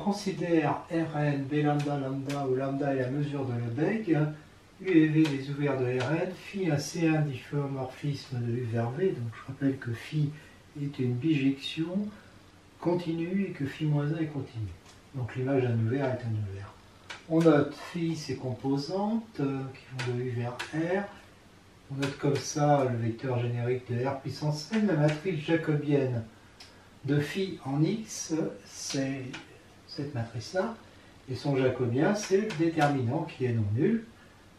on considère Rn, B lambda, lambda, où lambda est la mesure de Lebesgue, U et V les ouverts de Rn, phi un C1 difféomorphisme de U vers V, donc je rappelle que phi est une bijection continue et que phi-1 est continue. Donc l'image d'un ouvert est un ouvert. On note phi ses composantes euh, qui vont de U vers R. On note comme ça le vecteur générique de R puissance n. La matrice jacobienne de phi en x, c'est cette matrice-là. Et son jacobien, c'est le déterminant qui est non nul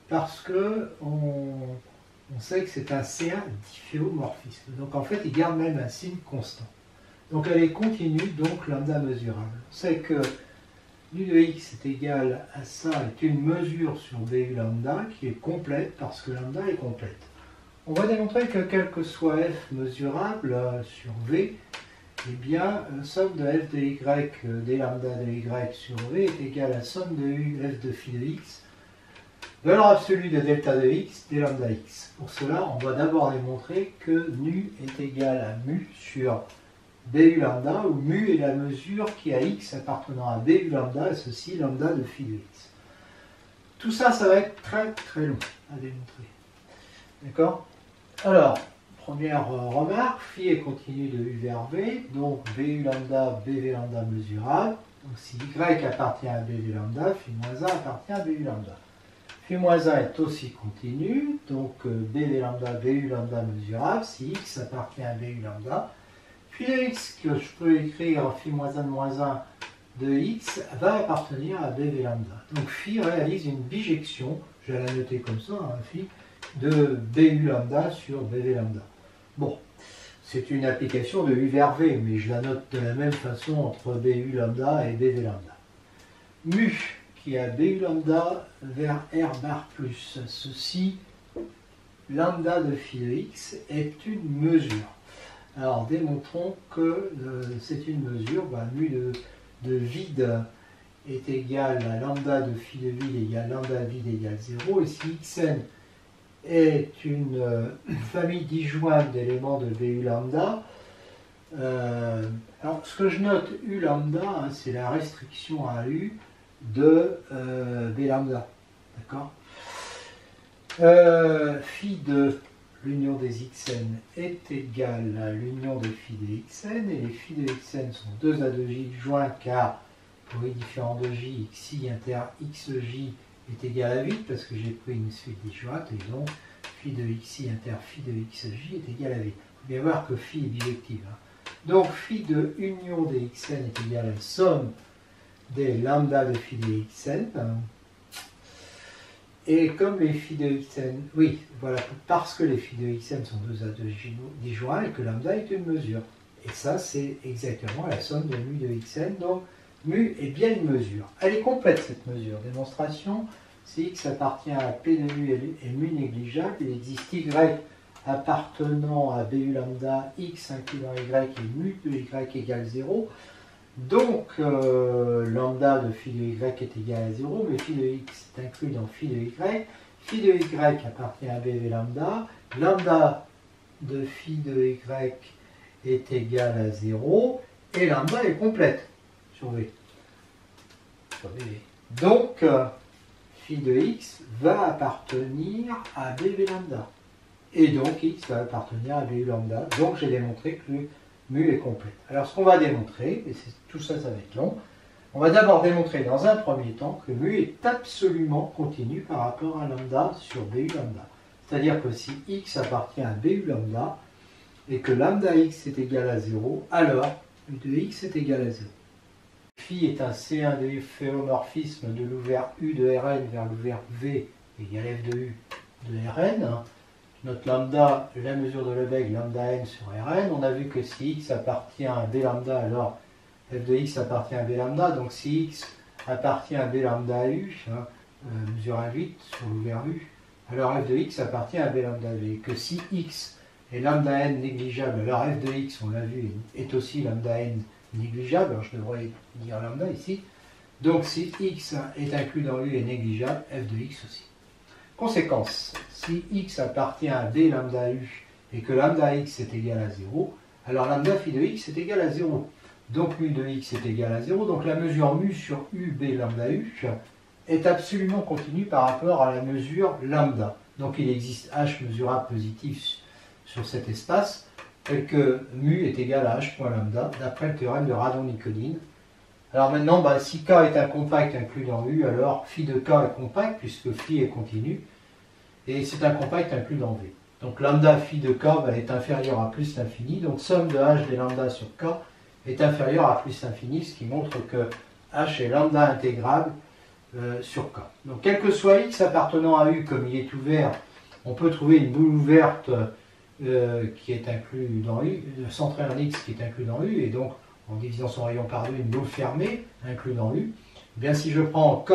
parce que on, sait que c'est un C1 difféomorphisme. Donc en fait, il garde même un signe constant. Donc elle est continue, donc lambda mesurable. On sait que nu de x est égal à ça est une mesure sur bu lambda qui est complète parce que lambda est complète. On va démontrer que quel que soit f mesurable euh, sur v, eh bien, somme de f de y, euh, d lambda de y sur v est égal à somme de u f de phi de x Valeur absolue de delta de x, d lambda x. Pour cela, on va d'abord démontrer que nu est égal à mu sur bu lambda, où mu est la mesure qui a x appartenant à bu lambda, et ceci lambda de phi de x. Tout ça, ça va être très très long à démontrer. D'accord? Alors, première remarque, phi est continu de u vers v, donc bu lambda, bv lambda mesurable. Donc si y appartient à bv lambda, phi moins 1 appartient à bu lambda. Phi-1 est aussi continu, donc euh, BV lambda, BU lambda mesurable, si x appartient à BU lambda. Puis le x que je peux écrire phi-1 de moins 1 de x va appartenir à BV lambda. Donc phi réalise une bijection, je vais la noter comme ça, hein, phi, de BU lambda sur BV lambda. Bon, c'est une application de U vers V, mais je la note de la même façon entre BU lambda et BV lambda. Mu qui a BU lambda vers R bar plus. Ceci, lambda de phi de x, est une mesure. Alors démontrons que euh, c'est une mesure, bah, mu de, vide est égal à lambda de phi de vide égale lambda vide égale 0, et si xn est une euh, famille disjointe d'éléments de BU lambda, euh, alors ce que je note U lambda, hein, c'est la restriction à U, de euh, B lambda. D'accord? Euh, Phi de l'union des xn est égale à l'union des phi de xn, et les phi de xn sont 2 à 2j joints car pour les différents de j, xi inter xj est égal à 8 parce que j'ai pris une suite disjointe, et donc phi de xi inter phi de xj est égal à 8. Il faut bien voir que phi est bijective. Hein. Donc phi de union des xn est égal à la somme des lambda de phi de xn. Et comme les phi de xn, oui, voilà, parce que les phi de xn sont deux à deux disjoints et que lambda est une mesure. Et ça, c'est exactement la somme de mu de xn. Donc, mu est bien une mesure. Elle est complète, cette mesure. Démonstration, si x appartient à p de mu et mu négligeable, il existe y appartenant à bu lambda, x incluant y et mu de y égale 0. Donc, euh, lambda de phi de y est égal à 0, mais phi de x est inclus dans phi de y. Phi de y appartient à bv lambda. Lambda de phi de y est égal à 0, et lambda est complète Donc, euh, phi de x va appartenir à bv lambda. Et donc, x va appartenir à bv lambda. Donc, j'ai démontré que mu est complète. Alors ce qu'on va démontrer, et tout ça, ça va être long, on va d'abord démontrer dans un premier temps que mu est absolument continu par rapport à lambda sur bu lambda. C'est-à-dire que si x appartient à bu lambda et que lambda x est égal à 0, alors u de x est égal à 0. Phi est un C1 de phéomorphisme de l'ouvert U de Rn vers l'ouvert V égale F de U de Rn notre lambda, la mesure de Lebesgue, lambda n sur Rn, on a vu que si x appartient à b lambda, alors f de x appartient à b lambda, donc si x appartient à b lambda u, hein, euh, mesure 1,8 sur l'ouvert u, alors f de x appartient à b lambda v. Et que si x est lambda n négligeable, alors f de x, on l'a vu, est aussi lambda n négligeable, alors je devrais dire lambda ici, donc si x est inclus dans u et négligeable, f de x aussi. Conséquence, si x appartient à d lambda u et que lambda x est égal à 0, alors lambda phi de x est égal à 0. donc mu de x est égal à 0. Donc la mesure mu sur u b lambda u est absolument continue par rapport à la mesure lambda. Donc il existe h mesurable positif sur cet espace, tel que mu est égal à h point lambda, d'après le théorème de Radon-Nikodine. Alors maintenant, bah, si k est un compact inclus dans u, alors phi de k est compact, puisque phi est continu, et c'est un compact inclus dans v. Donc lambda phi de k va être inférieur à plus l'infini, donc somme de h des lambda sur k est inférieur à plus l'infini, ce qui montre que h est lambda intégrable euh, sur k. Donc quel que soit x appartenant à u, comme il est ouvert, on peut trouver une boule ouverte euh, qui est inclus dans u, centrée en x qui est inclus dans u, et donc en divisant son rayon par deux, une boule fermée inclus dans u. Eh bien si je prends k,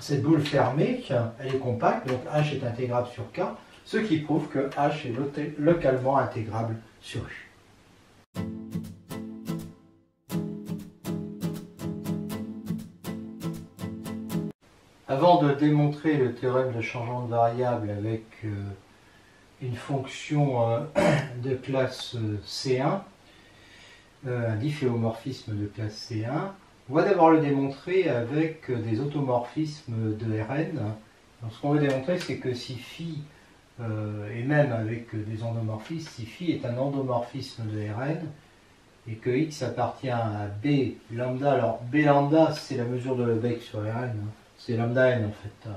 cette boule fermée, elle est compacte, donc h est intégrable sur k, ce qui prouve que h est localement intégrable sur U. Avant de démontrer le théorème de changement de variable avec euh, une fonction euh, de classe euh, C1, un difféomorphisme de classe C1, on va d'abord le démontrer avec des automorphismes de Rn. Donc, ce qu'on veut démontrer, c'est que si phi euh, et même avec des endomorphismes, si phi est un endomorphisme de Rn, et que x appartient à b lambda, alors b lambda c'est la mesure de Lebesgue sur Rn, hein. c'est lambda n en fait.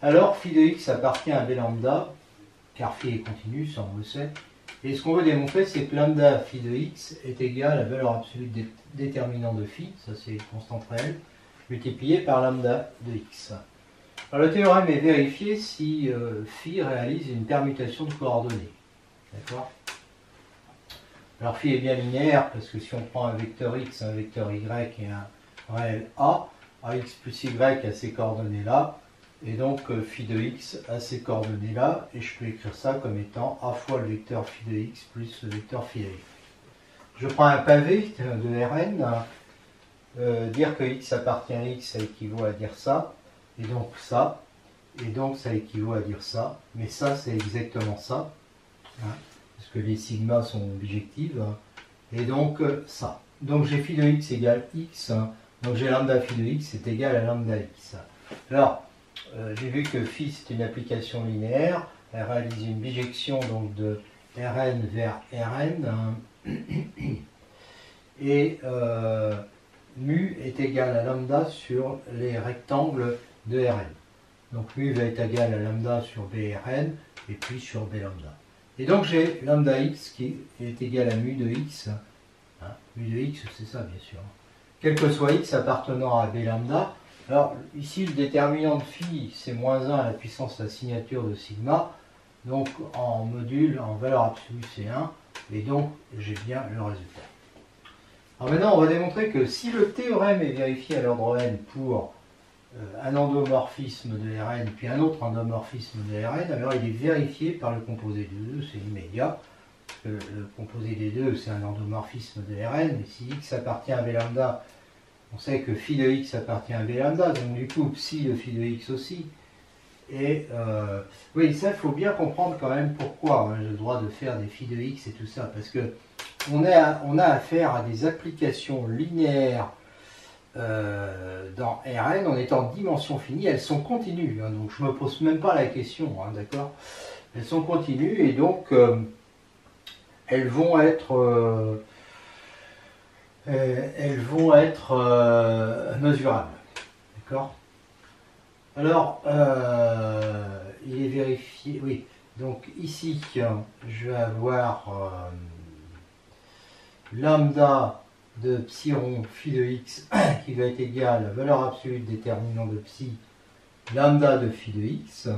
Alors phi de x appartient à b lambda, car phi est continu, ça on le sait, et ce qu'on veut démontrer c'est que lambda phi de x est égal à la valeur absolue déterminant de phi, ça c'est une constante réelle, multiplié par lambda de x. Alors, le théorème est vérifié si euh, phi réalise une permutation de coordonnées. D'accord? Alors phi est bien linéaire parce que si on prend un vecteur x, un vecteur y et un réel a, ax plus y a ces coordonnées-là, et donc euh, phi de x a ces coordonnées-là, et je peux écrire ça comme étant a fois le vecteur phi de x plus le vecteur phi de y. Je prends un pavé de Rn, euh, dire que x appartient à x, ça équivaut à dire ça, et donc ça, et donc ça équivaut à dire ça, mais ça c'est exactement ça, hein, parce que les sigmas sont bijectives, hein. et donc euh, ça. Donc j'ai phi de x égale x, hein. donc j'ai lambda phi de x est égal à lambda x. euh, j'ai vu que phi c'est une application linéaire, elle réalise une bijection donc de Rn vers Rn, et euh, mu est égal à lambda sur les rectangles de Rn. Donc mu va être égal à lambda sur BRN et puis sur B lambda. Et donc j'ai lambda x qui est égal à mu de x. Hein, mu de x, c'est ça bien sûr. Quel que soit x appartenant à B lambda. Alors ici le déterminant de phi c'est moins 1 à la puissance de la signature de sigma. Donc en module, en valeur absolue c'est 1. Et donc j'ai bien le résultat. Alors maintenant on va démontrer que si le théorème est vérifié à l'ordre n pour euh, un endomorphisme de Rn puis un autre endomorphisme de Rn, alors il est vérifié par le composé des deux, c'est immédiat. Le, composé des deux, c'est un endomorphisme de Rn, et si x appartient à b lambda, on sait que phi de x appartient à b lambda, donc du coup psi de phi de x aussi. Et euh, oui, ça, il faut bien comprendre quand même pourquoi j'ai le droit de faire des phi de x et tout ça, parce que on on a affaire à des applications linéaires euh, dans Rn, on est en dimension finie, elles sont continues, hein, donc je ne me pose même pas la question, hein, d'accord? Elles sont continues et donc euh, elles vont être, elles vont être mesurables, d'accord? Alors, il est vérifié, oui, donc ici, je vais avoir lambda de psi rond phi de x qui va être égal à la valeur absolue déterminant de psi lambda de phi de x.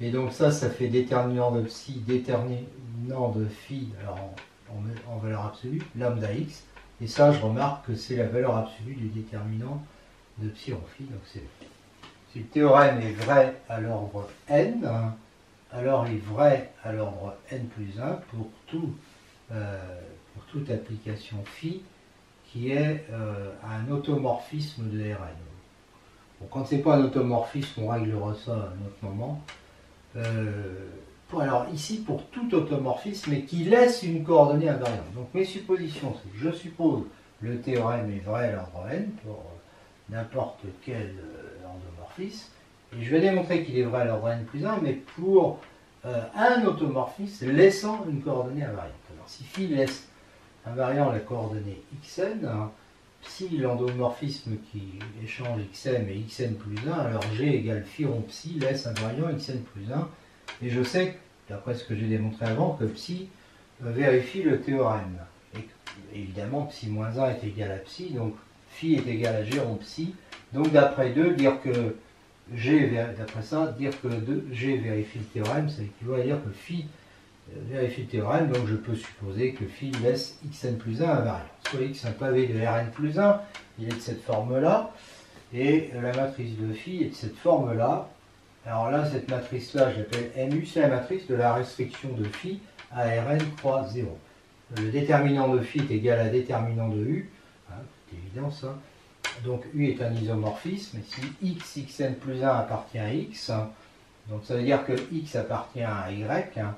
Et donc ça, ça fait déterminant de psi, déterminant de phi, alors en, valeur absolue, lambda x. Et ça, je remarque que c'est la valeur absolue du déterminant de psi rond phi. Donc si le théorème est vrai à l'ordre n, alors il est vrai à l'ordre n plus 1 pour, tout, euh, toute application phi qui est euh, un automorphisme de Rn. Quand c'est pas un automorphisme, on réglera ça à un autre moment. Euh, alors ici pour tout automorphisme et qui laisse une coordonnée invariante. Donc mes suppositions, c'est que je suppose le théorème est vrai à l'ordre n pour n'importe quel endomorphisme, et je vais démontrer qu'il est vrai à l'ordre n plus 1, mais pour un automorphisme laissant une coordonnée invariante. Alors si phi laisse invariant la coordonnée xn, si l'endomorphisme qui échange xm et xn plus 1, alors g égale phi rond psi laisse invariant xn plus 1. Et je sais, d'après ce que j'ai démontré avant, que psi vérifie le théorème. Et évidemment, psi moins 1 est égal à psi, donc phi est égal à g rond psi. Donc d'après 2, dire que g, d'après ça, dire que 2, g vérifie le théorème, ça équivaut à dire que phi vérifie le théorème, donc je peux supposer que phi laisse xn plus 1 invariant. Soit x un pavé de Rn plus 1, il est de cette forme-là, et la matrice de phi est de cette forme-là. Alors là, cette matrice-là, je l'appelle mu, c'est la matrice de la restriction de phi à Rn croix 0. Le déterminant de phi est égal à déterminant de u, hein, c'est évident ça. Donc u est un isomorphisme, et si x, xn plus 1 appartient à x, donc ça veut dire que x appartient à y, hein,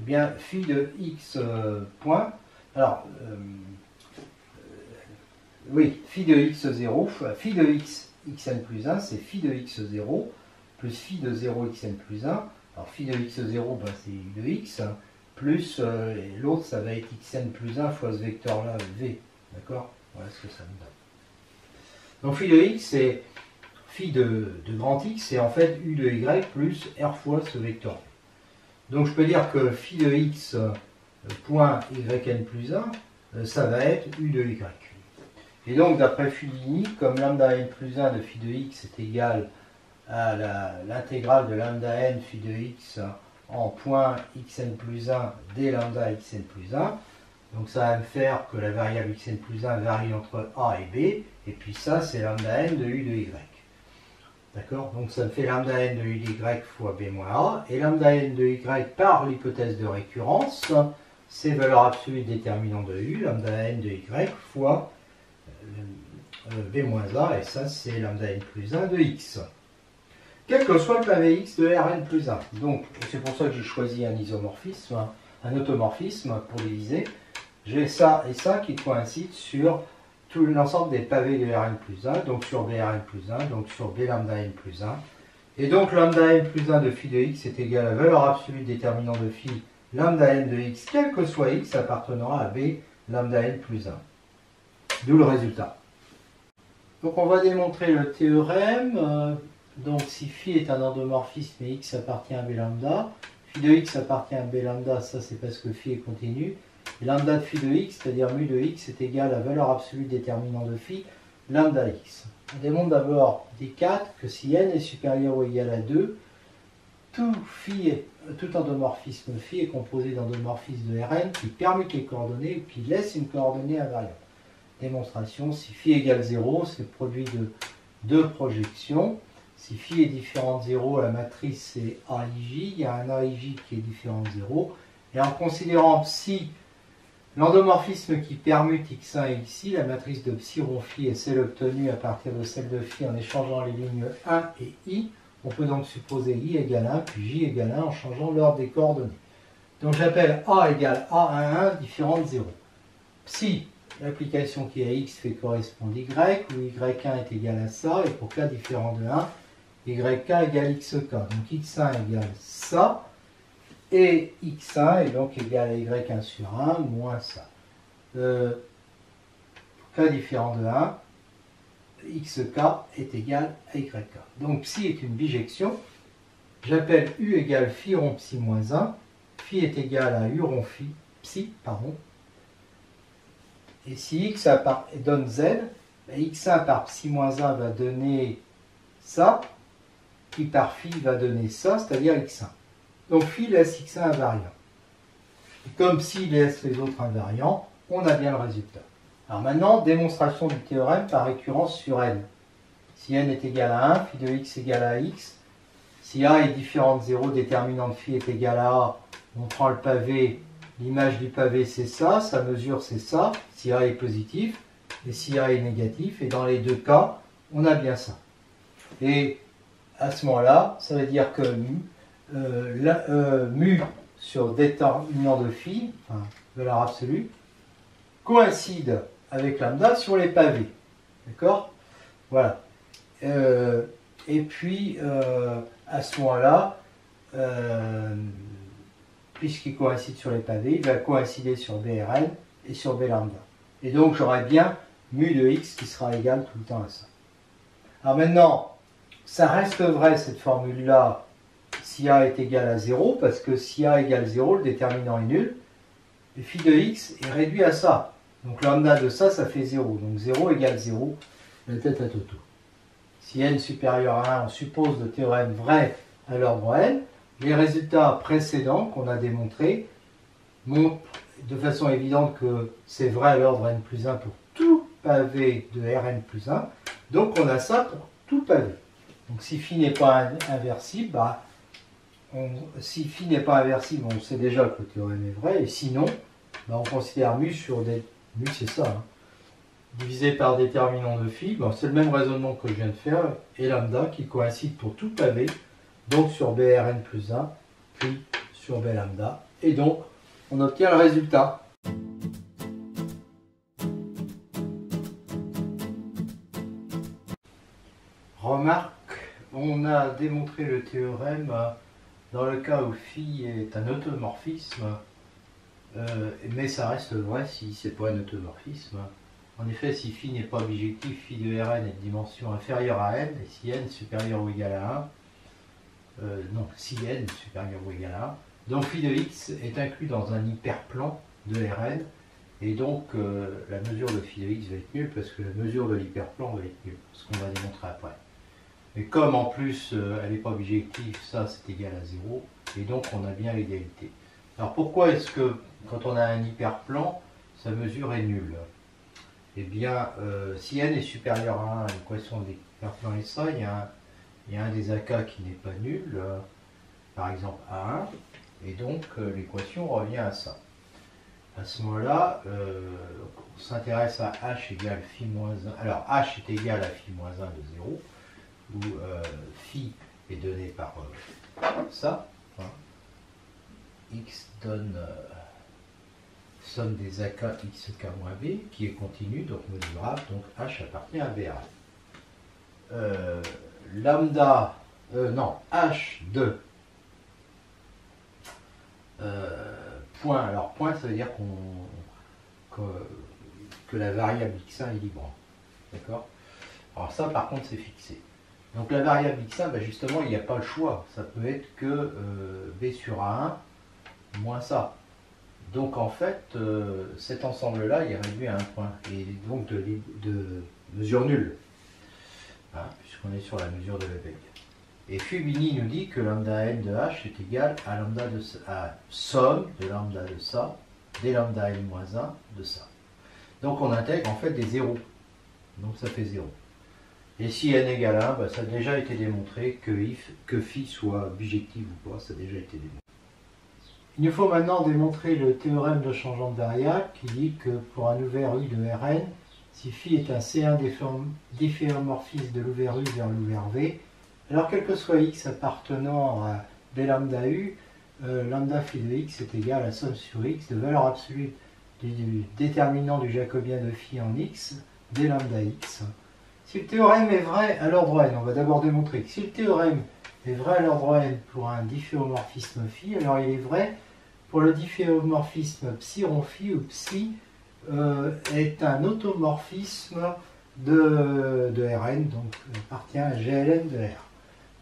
eh bien, phi de x euh, point, alors, euh, euh, oui, phi de x0, phi de x, xn plus 1, c'est phi de x0, plus phi de 0 xn plus 1. Alors, phi de x0, ben, c'est u de x, plus l'autre, ça va être xn plus 1 fois ce vecteur-là, v. D'accord? Voilà ce que ça me donne. Donc, phi de x, c'est phi de, de grand x, c'est en fait u de y plus r fois ce vecteur. Donc je peux dire que phi de x euh, point yn plus 1, euh, ça va être u de y. Et donc d'après Fubini, comme lambda n plus 1 de phi de x est égal à l'intégrale de lambda n phi de x en point xn plus 1 d lambda xn plus 1, donc ça va me faire que la variable xn plus 1 varie entre a et b, et puis ça c'est lambda n de u de y. D'accord? Donc ça me fait lambda n de u y fois b moins a. Et lambda n de y par l'hypothèse de récurrence, c'est valeur absolue déterminant de u, lambda n de y fois euh, euh, b moins a. Et ça, c'est lambda n plus 1 de x. Quel que soit le pavé x de Rn plus 1. Donc, c'est pour ça que j'ai choisi un isomorphisme, un automorphisme pour diviser. J'ai ça et ça qui coïncident sur tout l'ensemble des pavés de Rn plus 1, donc sur Brn plus 1, donc sur B lambda n plus 1. Et donc lambda n plus 1 de phi de x est égal à la valeur absolue déterminant de phi lambda n de x, quel que soit x, appartenant à B lambda n plus 1. D'où le résultat. Donc on va démontrer le théorème. Donc si phi est un endomorphisme et x appartient à B lambda, phi de x appartient à B lambda, ça c'est parce que phi est continu. Lambda de phi de x, c'est-à-dire mu de x, est égal à valeur absolue déterminant de phi, lambda x. On démontre d'abord des 4 que si n est supérieur ou égal à 2, tout, phi tout endomorphisme phi est composé d'endomorphismes de Rn qui permettent les coordonnées et qui laissent une coordonnée invariante. Démonstration, si phi égale 0, c'est le produit de deux projections. Si phi est différent de 0, la matrice c'est AIJ, il y a un AIJ qui est différent de 0. Et en considérant psi L'endomorphisme qui permute x1 et xi, la matrice de psi rond phi est celle obtenue à partir de celle de phi en échangeant les lignes 1 et i. On peut donc supposer i égale 1 puis j égale 1 en changeant l'ordre des coordonnées. Donc j'appelle a égale a 1 différent de 0. Psi, l'application qui est à x fait correspondre y, où y1 est égal à ça, et pour k différent de 1, yk égale xk. Donc x1 égale ça, et x1 est donc égal à y1 sur 1 moins ça. Euh, k différent de 1, xk est égal à yk. Donc psi est une bijection. J'appelle u égale phi rond psi moins 1. Phi est égal à u rond phi, psi, pardon. Et si x donne z, ben, x1 par psi moins 1 va donner ça, qui par phi va donner ça, c'est-à-dire x1. Donc phi laisse x1 invariant. Et comme psi laisse les autres invariants, on a bien le résultat. Alors maintenant, démonstration du théorème par récurrence sur n. Si n est égal à 1, phi de x égale à x. Si a est différent de 0, déterminant de phi est égal à a, on prend le pavé, l'image du pavé c'est ça, sa mesure c'est ça, si a est positif, et si a est négatif, et dans les deux cas, on a bien ça. Et à ce moment-là, ça veut dire que la, mu sur déterminant de phi, enfin, valeur absolue, coïncide avec lambda sur les pavés. D'accord? Voilà. et puis, à ce moment-là, puisqu'il coïncide sur les pavés, il va coïncider sur BRN et sur B lambda. Et donc j'aurai bien mu de x qui sera égal tout le temps à ça. Alors maintenant, ça reste vrai cette formule-là si A est égal à 0, parce que si A égale 0, le déterminant est nul, et phi de x est réduit à ça. Donc lambda de ça, ça fait 0. Donc 0 égale 0, la tête à Toto. Si n supérieur à 1, on suppose le théorème vrai à l'ordre n, les résultats précédents qu'on a démontrés montrent de façon évidente que c'est vrai à l'ordre n plus 1 pour tout pavé de Rn plus 1. Donc on a ça pour tout pavé. Donc si phi n'est pas inversible, bah, si phi n'est pas inversible, on sait déjà que le théorème est vrai. Et sinon, bah, on considère mu sur des... mu c'est ça. Hein. divisé par déterminant de phi, bah, c'est le même raisonnement que je viens de faire. Et lambda qui coïncide pour tout pavé donc sur BRN plus 1, puis sur B lambda, et donc on obtient le résultat. Remarque, on a démontré le théorème dans le cas où phi est un automorphisme, euh, mais ça reste vrai si c'est pas un automorphisme. En effet, si phi n'est pas bijectif, phi de Rn est de dimension inférieure à n, et si n est supérieur ou égal à 1, euh, si n supérieur ou égal à 1. Donc phi de x est inclus dans un hyperplan de Rn, et donc euh, la mesure de phi de x va être nulle parce que la mesure de l'hyperplan va être nulle, ce qu'on va démontrer après. Mais comme en plus euh, elle n'est pas objective, ça c'est égal à 0, et donc on a bien l'égalité. Alors pourquoi est-ce que quand on a un hyperplan, sa mesure est nulle? Eh bien, si n est supérieur à 1, l'équation de l'hyperplan ça, il y a un il y a un des AK qui n'est pas nul, euh, par exemple A1, et donc euh, l'équation revient à ça. À ce moment-là, euh, on s'intéresse à h égale phi moins 1. Alors h est égal à phi moins 1 de 0, où phi est donné par ça. Hein. x donne somme des AK xk moins b, qui est continue, donc mesurable, donc h appartient à BA lambda, euh, non, h2 euh, point. Alors point, ça veut dire qu'on que, la variable x1 est libre. D'accord? Alors ça, par contre, c'est fixé. Donc la variable x1, ben, justement, il n'y a pas le choix. Ça peut être que euh, b sur a1 moins ça. Donc en fait, cet ensemble-là, il est réduit à un point. Et donc de, de mesure nulle. Hein, puisqu'on est sur la mesure de Lebesgue. Et Fubini nous dit que lambda n de h est égal à lambda de à somme de lambda de ça, des lambda n moins 1 de ça. Donc on intègre en fait des zéros. Donc ça fait 0. Et si n égale 1, bah, ça a déjà été démontré que, phi soit bijectif ou pas, ça a déjà été démontré. Il nous faut maintenant démontrer le théorème de changement de variable qui dit que pour un ouvert U de Rn, si phi est un C1 difféomorphisme de l'ouvert U vers l'ouvert V, alors quel que soit x appartenant à b lambda U, euh, lambda phi de x est égal à la somme sur x de valeur absolue du, déterminant du jacobien de phi en x, d lambda x. Si le théorème est vrai à l'ordre n, on va d'abord démontrer que si le théorème est vrai à l'ordre n pour un difféomorphisme phi, alors il est vrai pour le difféomorphisme psi rond phi ou psi euh, est un automorphisme de, Rn, donc appartient à GLN de R.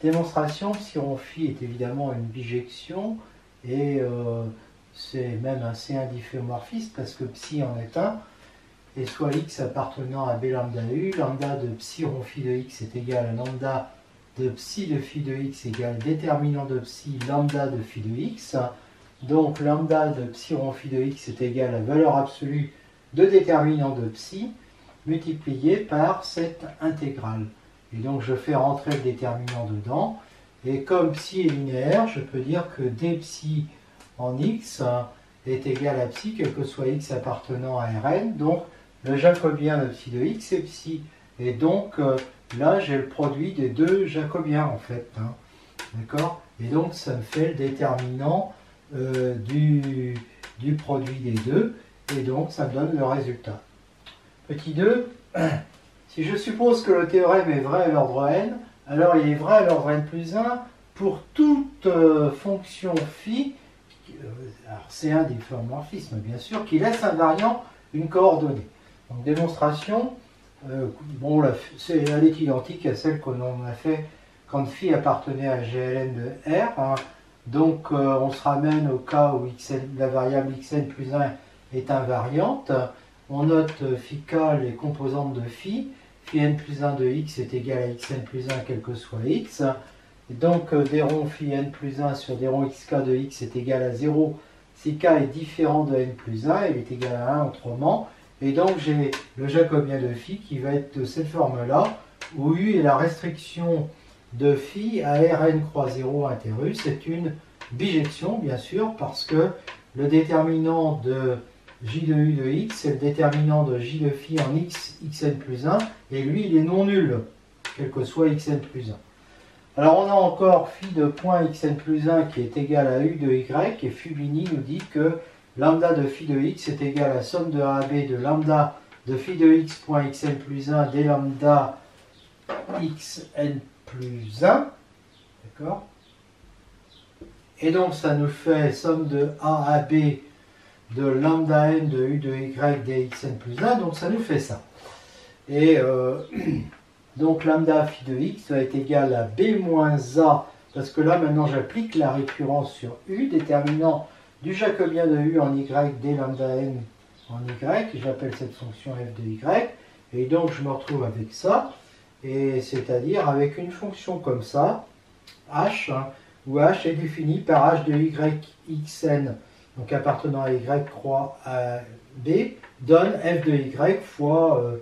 Démonstration, si on phi est évidemment une bijection, et euh, c'est même un C1 difféomorphisme parce que psi en est un, et soit x appartenant à b lambda u, lambda de psi rond phi de x est égal à lambda de psi de phi de x égale déterminant de psi lambda de phi de x. Donc lambda de psi rond phi de x est égal à valeur absolue de déterminant de psi multiplié par cette intégrale. Et donc je fais rentrer le déterminant dedans. Et comme psi est linéaire, je peux dire que d psi en x est égal à psi, quel que soit x appartenant à Rn. Donc le jacobien de psi de x est psi. Et donc euh, là, j'ai le produit des deux jacobiens en fait. Hein. D'accord? Et donc ça me fait le déterminant euh, du, du produit des deux. Et donc ça me donne le résultat. Petit 2, si je suppose que le théorème est vrai à l'ordre n, alors il est vrai à l'ordre n plus 1 pour toute euh, fonction phi, alors c'est un difféomorphisme bien sûr, qui laisse invariant une coordonnée. Démonstration, euh, bon, elle est identique à celle qu'on a fait quand phi appartenait à GLN de R. Hein. Donc on se ramène au cas où la variable xn plus 1 est invariante. On note phi k les composantes de phi. Phi n plus 1 de x est égal à xn plus 1 quel que soit x. Donc euh, rond phi n plus 1 sur rond xk de x est égal à 0 si k est différent de n plus 1, il est égal à 1 autrement. Et donc j'ai le jacobien de phi qui va être de cette forme-là, où u est la restriction de phi à Rn croix 0 interus. C'est une bijection, bien sûr, parce que le déterminant de j de u de x, c'est le déterminant de j de phi en x, xn plus 1, et lui, il est non nul, quel que soit xn plus 1. Alors on a encore phi de point xn plus 1 qui est égal à u de y, et Fubini nous dit que lambda de phi de x est égal à somme de a b de lambda de phi de x point xn plus 1 d lambda xn plus 1. D'accord? Et donc ça nous fait somme de a b de lambda n de u de y dxn plus 1, donc ça nous fait ça. Et euh, donc lambda phi de x va être égal à b moins a, parce que là maintenant j'applique la récurrence sur u, déterminant du jacobien de u en y d lambda n en y, j'appelle cette fonction f de y, et donc je me retrouve avec ça, et c'est-à-dire avec une fonction comme ça, h, hein, où h est défini par h de y xn donc appartenant à y croix à b, donne f de y fois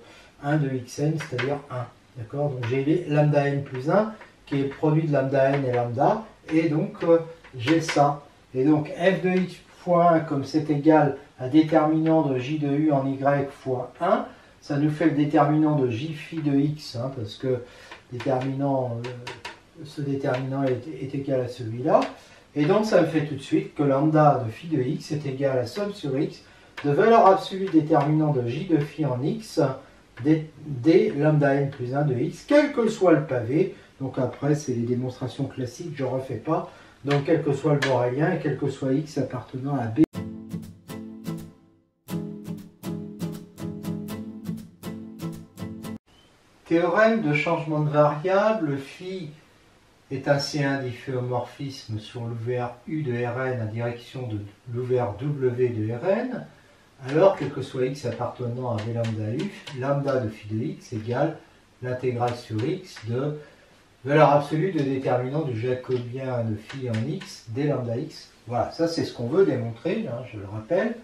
1 euh, de xn, c'est-à-dire 1. D'accord? Donc j'ai lambda n plus 1 qui est produit de lambda n et lambda, et donc euh, j'ai ça. Et donc f de x fois 1, comme c'est égal à déterminant de j de u en y fois 1, ça nous fait le déterminant de j phi de x, hein, parce que déterminant, euh, ce déterminant est, égal à celui-là. Et donc ça me fait tout de suite que lambda de phi de x est égal à somme sur x de valeur absolue déterminant de j de phi en x d, lambda n plus 1 de x, quel que soit le pavé. Donc après, c'est les démonstrations classiques, je ne refais pas. Donc quel que soit le borélien quel que soit x appartenant à b. Théorème de changement de variable, phi est ainsi un difféomorphisme sur l'ouvert U de Rn en direction de l'ouvert W de Rn, alors quel que soit x appartenant à v lambda u, lambda de phi de x égale l'intégrale sur x de valeur absolue de déterminant du jacobien de phi en x d lambda x. Voilà, ça c'est ce qu'on veut démontrer, hein, je le rappelle.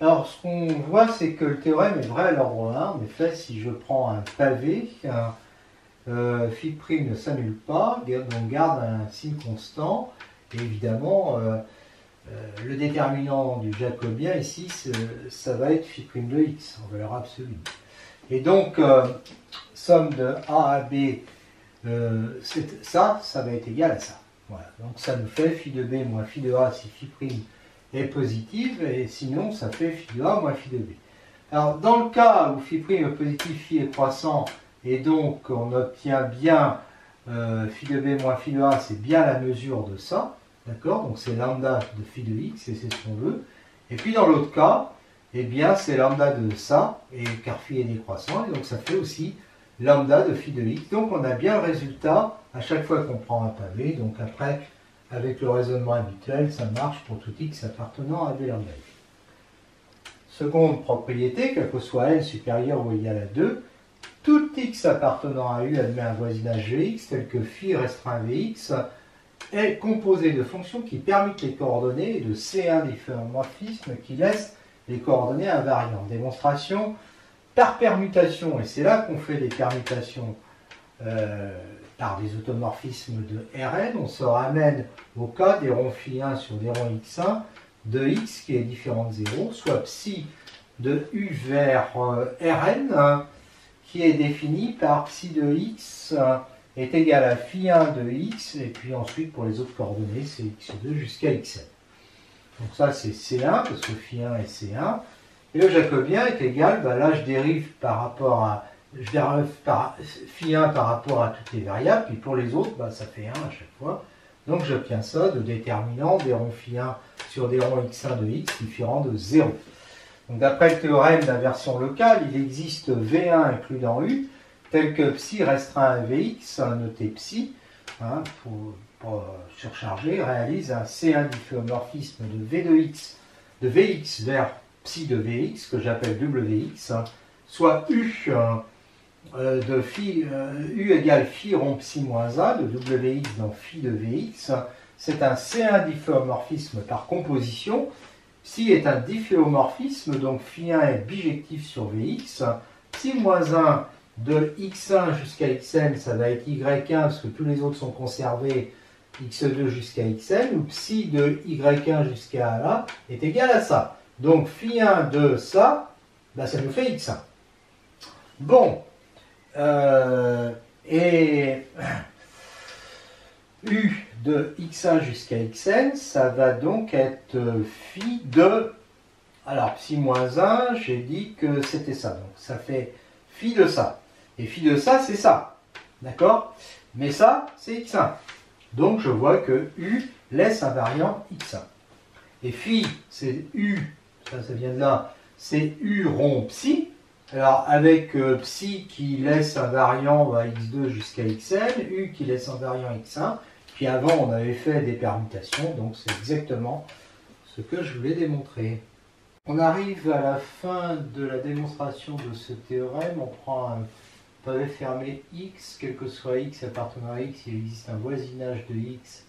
Alors ce qu'on voit c'est que le théorème est vrai à l'ordre 1, en effet si je prends un pavé, un, euh, phi prime ne s'annule pas, donc garde un signe constant. Et évidemment, euh, euh, le déterminant du jacobien ici, ça va être phi de x en valeur absolue. Et donc, somme de a à b, ça, ça va être égal à ça. Voilà. Donc ça nous fait phi de b moins phi de a si phi prime est positive, et sinon ça fait phi de a moins phi de b. Alors dans le cas où phi prime est positif, phi est croissant, et donc, on obtient bien euh, phi de b moins phi de a, c'est bien la mesure de ça. D'accord? Donc, c'est lambda de phi de x, et c'est ce qu'on veut. Et puis, dans l'autre cas, eh bien, c'est lambda de ça, et car phi est décroissant, et donc ça fait aussi lambda de phi de x. Donc, on a bien le résultat à chaque fois qu'on prend un pavé. Donc, après, avec le raisonnement habituel, ça marche pour tout x appartenant à d lambda. Seconde propriété, quel que soit n supérieur ou égal à 2, tout x appartenant à U admet un voisinage Vx tel que phi restreint Vx est composé de fonctions qui permettent les coordonnées et de C1 difféomorphisme qui laisse les coordonnées invariantes. Démonstration par permutation, et c'est là qu'on fait des permutations euh, par des automorphismes de Rn, on se ramène au cas des ronds phi 1 sur des ronds x1 de x qui est différent de 0, soit psi de U vers euh, Rn, qui est défini par psi de x est égal à phi1 de x, et puis ensuite pour les autres coordonnées, c'est x2 jusqu'à xn. Donc ça c'est C1, parce que phi1 est C1. Et le jacobien est égal, bah là je dérive par rapport à, je dérive par phi1 par rapport à toutes les variables, puis pour les autres, bah, ça fait 1 à chaque fois. Donc j'obtiens ça de déterminant des ronds phi1 sur des ronds x1 de x différents de 0. Donc d'après le théorème d'inversion locale, il existe V1 inclus dans U, tel que psi restreint à Vx, noté psi, hein, pour, pour, surcharger, réalise un C1 difféomorphisme de V de x, de Vx vers psi de Vx, que j'appelle Wx, hein, soit U euh, de phi, euh, U égale phi rond psi moins A de Wx dans phi de Vx. C'est un C1 difféomorphisme par composition. Psi est un difféomorphisme, donc phi1 est bijectif sur Vx. Psi moins 1 de x1 jusqu'à xn, ça va être y1 parce que tous les autres sont conservés, x2 jusqu'à xn, ou psi de y1 jusqu'à là est égal à ça. Donc phi1 de ça, bah, ça nous fait x1. Bon, euh, et u de x1 jusqu'à xn, ça va donc être phi de... Alors, psi moins 1, j'ai dit que c'était ça. Donc, ça fait phi de ça. Et phi de ça, c'est ça. D'accord? Mais ça, c'est x1. Donc, je vois que u laisse un variant x1. Et phi, c'est u, ça, ça vient de là, c'est u rond psi. Alors, avec euh, psi qui laisse un variant à x2 jusqu'à xn, u qui laisse un variant x1, puis avant, on avait fait des permutations, donc c'est exactement ce que je voulais démontrer. On arrive à la fin de la démonstration de ce théorème. On prend un pavé fermé x, quel que soit x appartenant à x, il existe un voisinage de x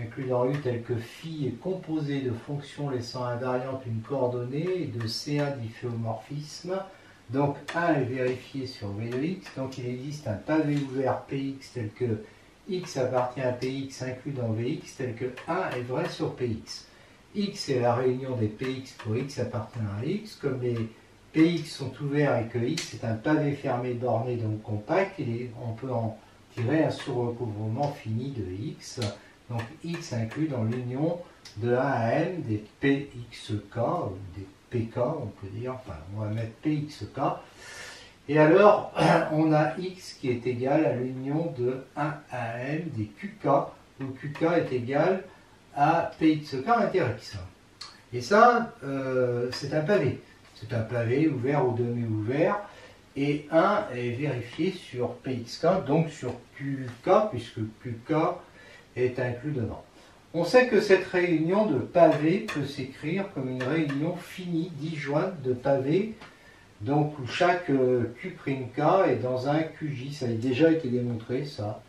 inclus dans U tel que phi est composé de fonctions laissant invariante une coordonnée et de C1 difféomorphisme. Donc 1 est vérifié sur V de x, donc il existe un pavé ouvert Px tel que x appartient à px inclus dans vx tel que 1 est vrai sur px. x est la réunion des px pour x appartenant à x. Comme les px sont ouverts et que x est un pavé fermé borné donc compact, on peut en tirer un surrecouvrement fini de x. Donc x inclus dans l'union de 1 à n des pxk, ou des pk on peut dire, enfin on va mettre pxk, et alors, on a x qui est égal à l'union de 1 à n des qk, où qk est égal à pxk inter-x. Et ça, euh, c'est un pavé. C'est un pavé ouvert ou demi-ouvert. Et 1 est vérifié sur pxk, donc sur qk, puisque qk est inclus dedans. On sait que cette réunion de pavés peut s'écrire comme une réunion finie, disjointe de pavés donc où chaque euh, Q'K est dans un QJ, ça a déjà été démontré ça.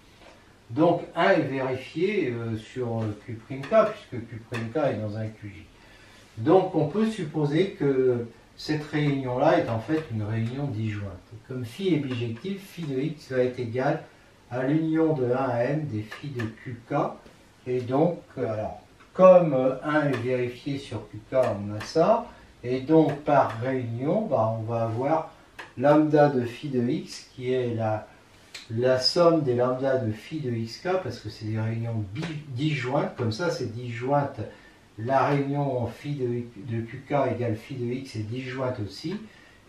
Donc 1 est vérifié euh, sur euh, Q'K puisque Q'K est dans un QJ. Donc on peut supposer que cette réunion-là est en fait une réunion disjointe. Comme phi est bijectif, phi de x va être égal à l'union de 1 à n des phi de qk. Et donc, alors, comme 1 est vérifié sur qk, on a ça. Et donc, par réunion, bah, on va avoir lambda de phi de x qui est la, la somme des lambda de phi de xk parce que c'est des réunions disjointes. Comme ça, c'est disjointe. La réunion phi de, de qk égale phi de x est disjointe aussi.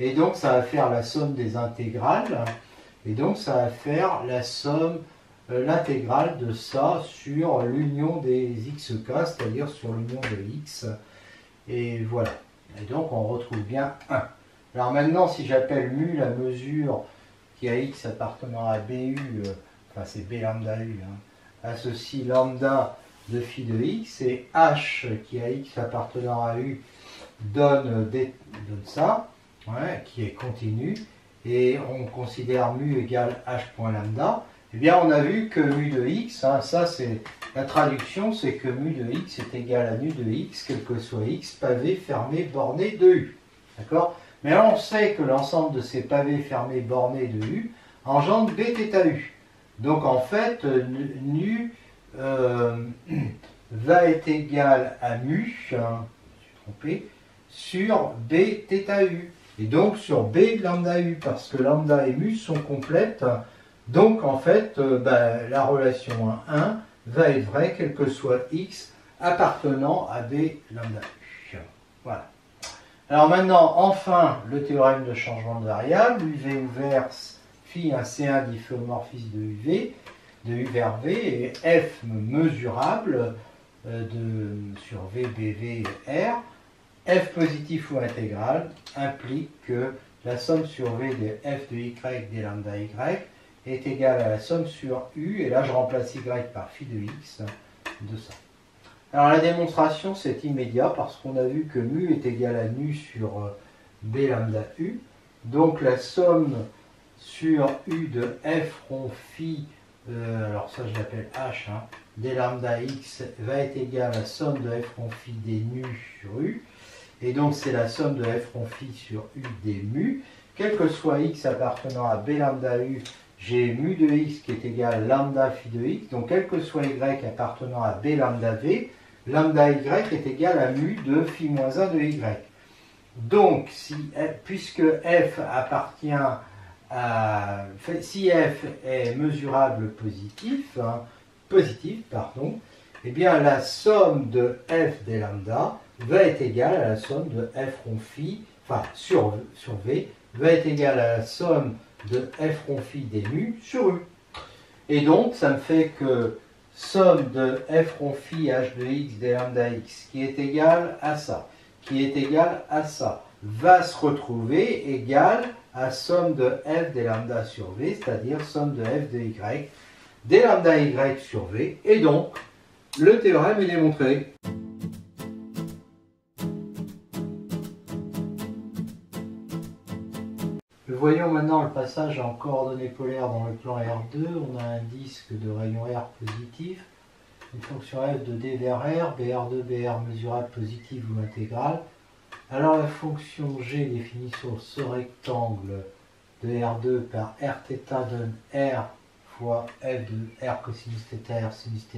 Et donc, ça va faire la somme des intégrales. Et donc, ça va faire la somme, euh, l'intégrale de ça sur l'union des xk, c'est-à-dire sur l'union de x. Et voilà. Et donc on retrouve bien 1. Alors maintenant, si j'appelle mu la mesure qui a x appartenant à BU, euh, enfin c'est B lambda U, hein, associe lambda de phi de x, et h qui a x appartenant à U donne, donne ça, qui est continu, et on considère mu égale h point lambda, eh bien on a vu que mu de x, hein, ça c'est la traduction, c'est que mu de x est égal à nu de x, quel que soit x, pavé, fermé, borné de u. D'accord? Mais on sait que l'ensemble de ces pavés fermés, bornés de u engendre b θ u. Donc en fait, nu euh, va être égal à mu, hein, suis trompé, sur b θ u. Et donc sur b lambda u, parce que lambda et mu sont complètes Donc en fait, euh, ben, la relation 1 va être vraie quel que soit x appartenant à b lambda u. Voilà. Alors maintenant, enfin, le théorème de changement de variable, UV ouvert phi un C1 difféomorphisme de UV, de U vers V, et F mesurable euh, de, sur V, BV et R, F positif ou intégral implique que la somme sur V de F de Y des lambda Y est égale à la somme sur U, et là je remplace Y par phi de X de ça. Alors la démonstration c'est immédiat parce qu'on a vu que mu est égal à nu sur euh, B lambda U. Donc la somme sur U de F rond phi, euh, alors ça je l'appelle H, hein, des lambda X va être égale à la somme de F rond phi des nu sur U. Et donc c'est la somme de F rond phi sur U des mu. Quel que soit X appartenant à B lambda U, j'ai mu de X qui est égal à lambda phi de X. Donc quel que soit Y appartenant à B lambda V, lambda y est égal à mu de phi moins 1 de y. Donc, puisque f appartient à... Si f est mesurable positif, hein, positif, pardon, eh bien la somme de f des lambda va être égale à la somme de f rond phi, enfin sur, v, va être égale à la somme de f rond phi des mu sur u. Et donc, ça me fait que somme de f rond phi h de x de lambda x qui est égal à ça, qui est égal à ça, va se retrouver égal à somme de f des lambda sur v, c'est-à-dire somme de f de y des lambda y sur v, et donc le théorème est démontré. Voyons maintenant le passage en coordonnées polaires dans le plan R2. On a un disque de rayon R positif, une fonction f de d vers R, BR2, BR mesurable positive ou intégrale. Alors la fonction g définie sur ce rectangle de R2 par Rθ donne R fois f de R cosinus θ, R sinus θ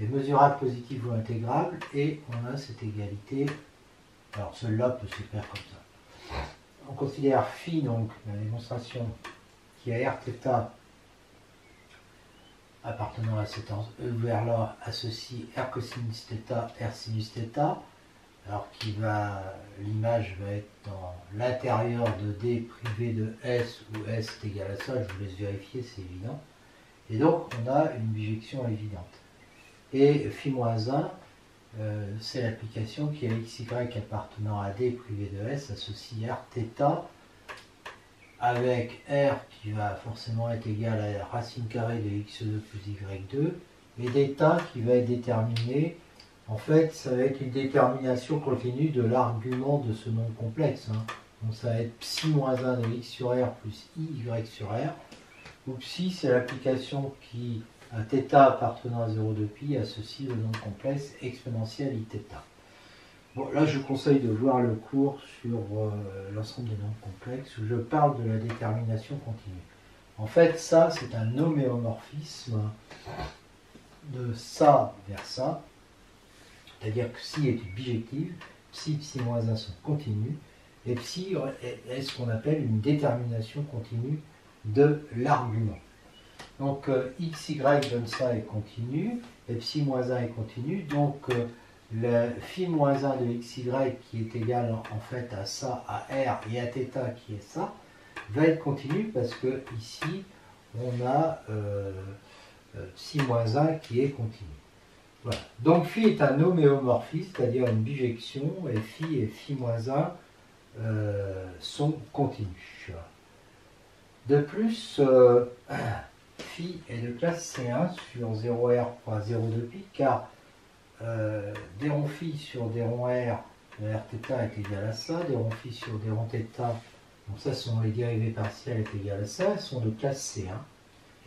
est mesurable positive ou intégrable et on a cette égalité. Alors celle-là peut se faire comme ça on considère phi, donc la démonstration qui a Rθ appartenant à cet ouvert-là associe R cosinus θ, R sinus θ, alors qui va, l'image va être dans l'intérieur de D privé de S, où S est égal à ça, je vous laisse vérifier, c'est évident. Et donc on a une bijection évidente. Et phi moins 1 euh, c'est l'application qui a xy appartenant à d privé de s associé r θ avec r qui va forcément être égal à racine carrée de x2 plus y2 et d'état qui va être déterminé en fait ça va être une détermination continue de l'argument de ce nombre complexe hein. donc ça va être psi moins 1 de x sur r plus y sur r ou psi c'est l'application qui θ appartenant à 0 de pi associe le nombre complexe exponentiel iθ. Bon, là, je conseille de voir le cours sur euh, l'ensemble des nombres complexes où je parle de la détermination continue. En fait, ça, c'est un homéomorphisme de ça vers ça, c'est-à-dire que psi est bijective, psi, psi moins 1 sont continus, et psi est ce qu'on appelle une détermination continue de l'argument. Donc euh, xy donne ça est continu, et psi moins 1 est continu. Donc euh, le phi moins 1 de xy qui est égal en, fait à ça, à r et à θ qui est ça, va être continu parce que ici on a euh, psi moins 1 qui est continu. Voilà. Donc phi est un homéomorphisme, c'est-à-dire une bijection, et phi et phi moins 1 sont continus. De plus, phi est de classe C1 sur 0R fois 0,2 pi, car euh, d rond phi sur d rond R de Rθ est égal à ça, d rond phi sur d rond θ, donc ça sont les dérivés partiels est égal à ça, sont de classe C1.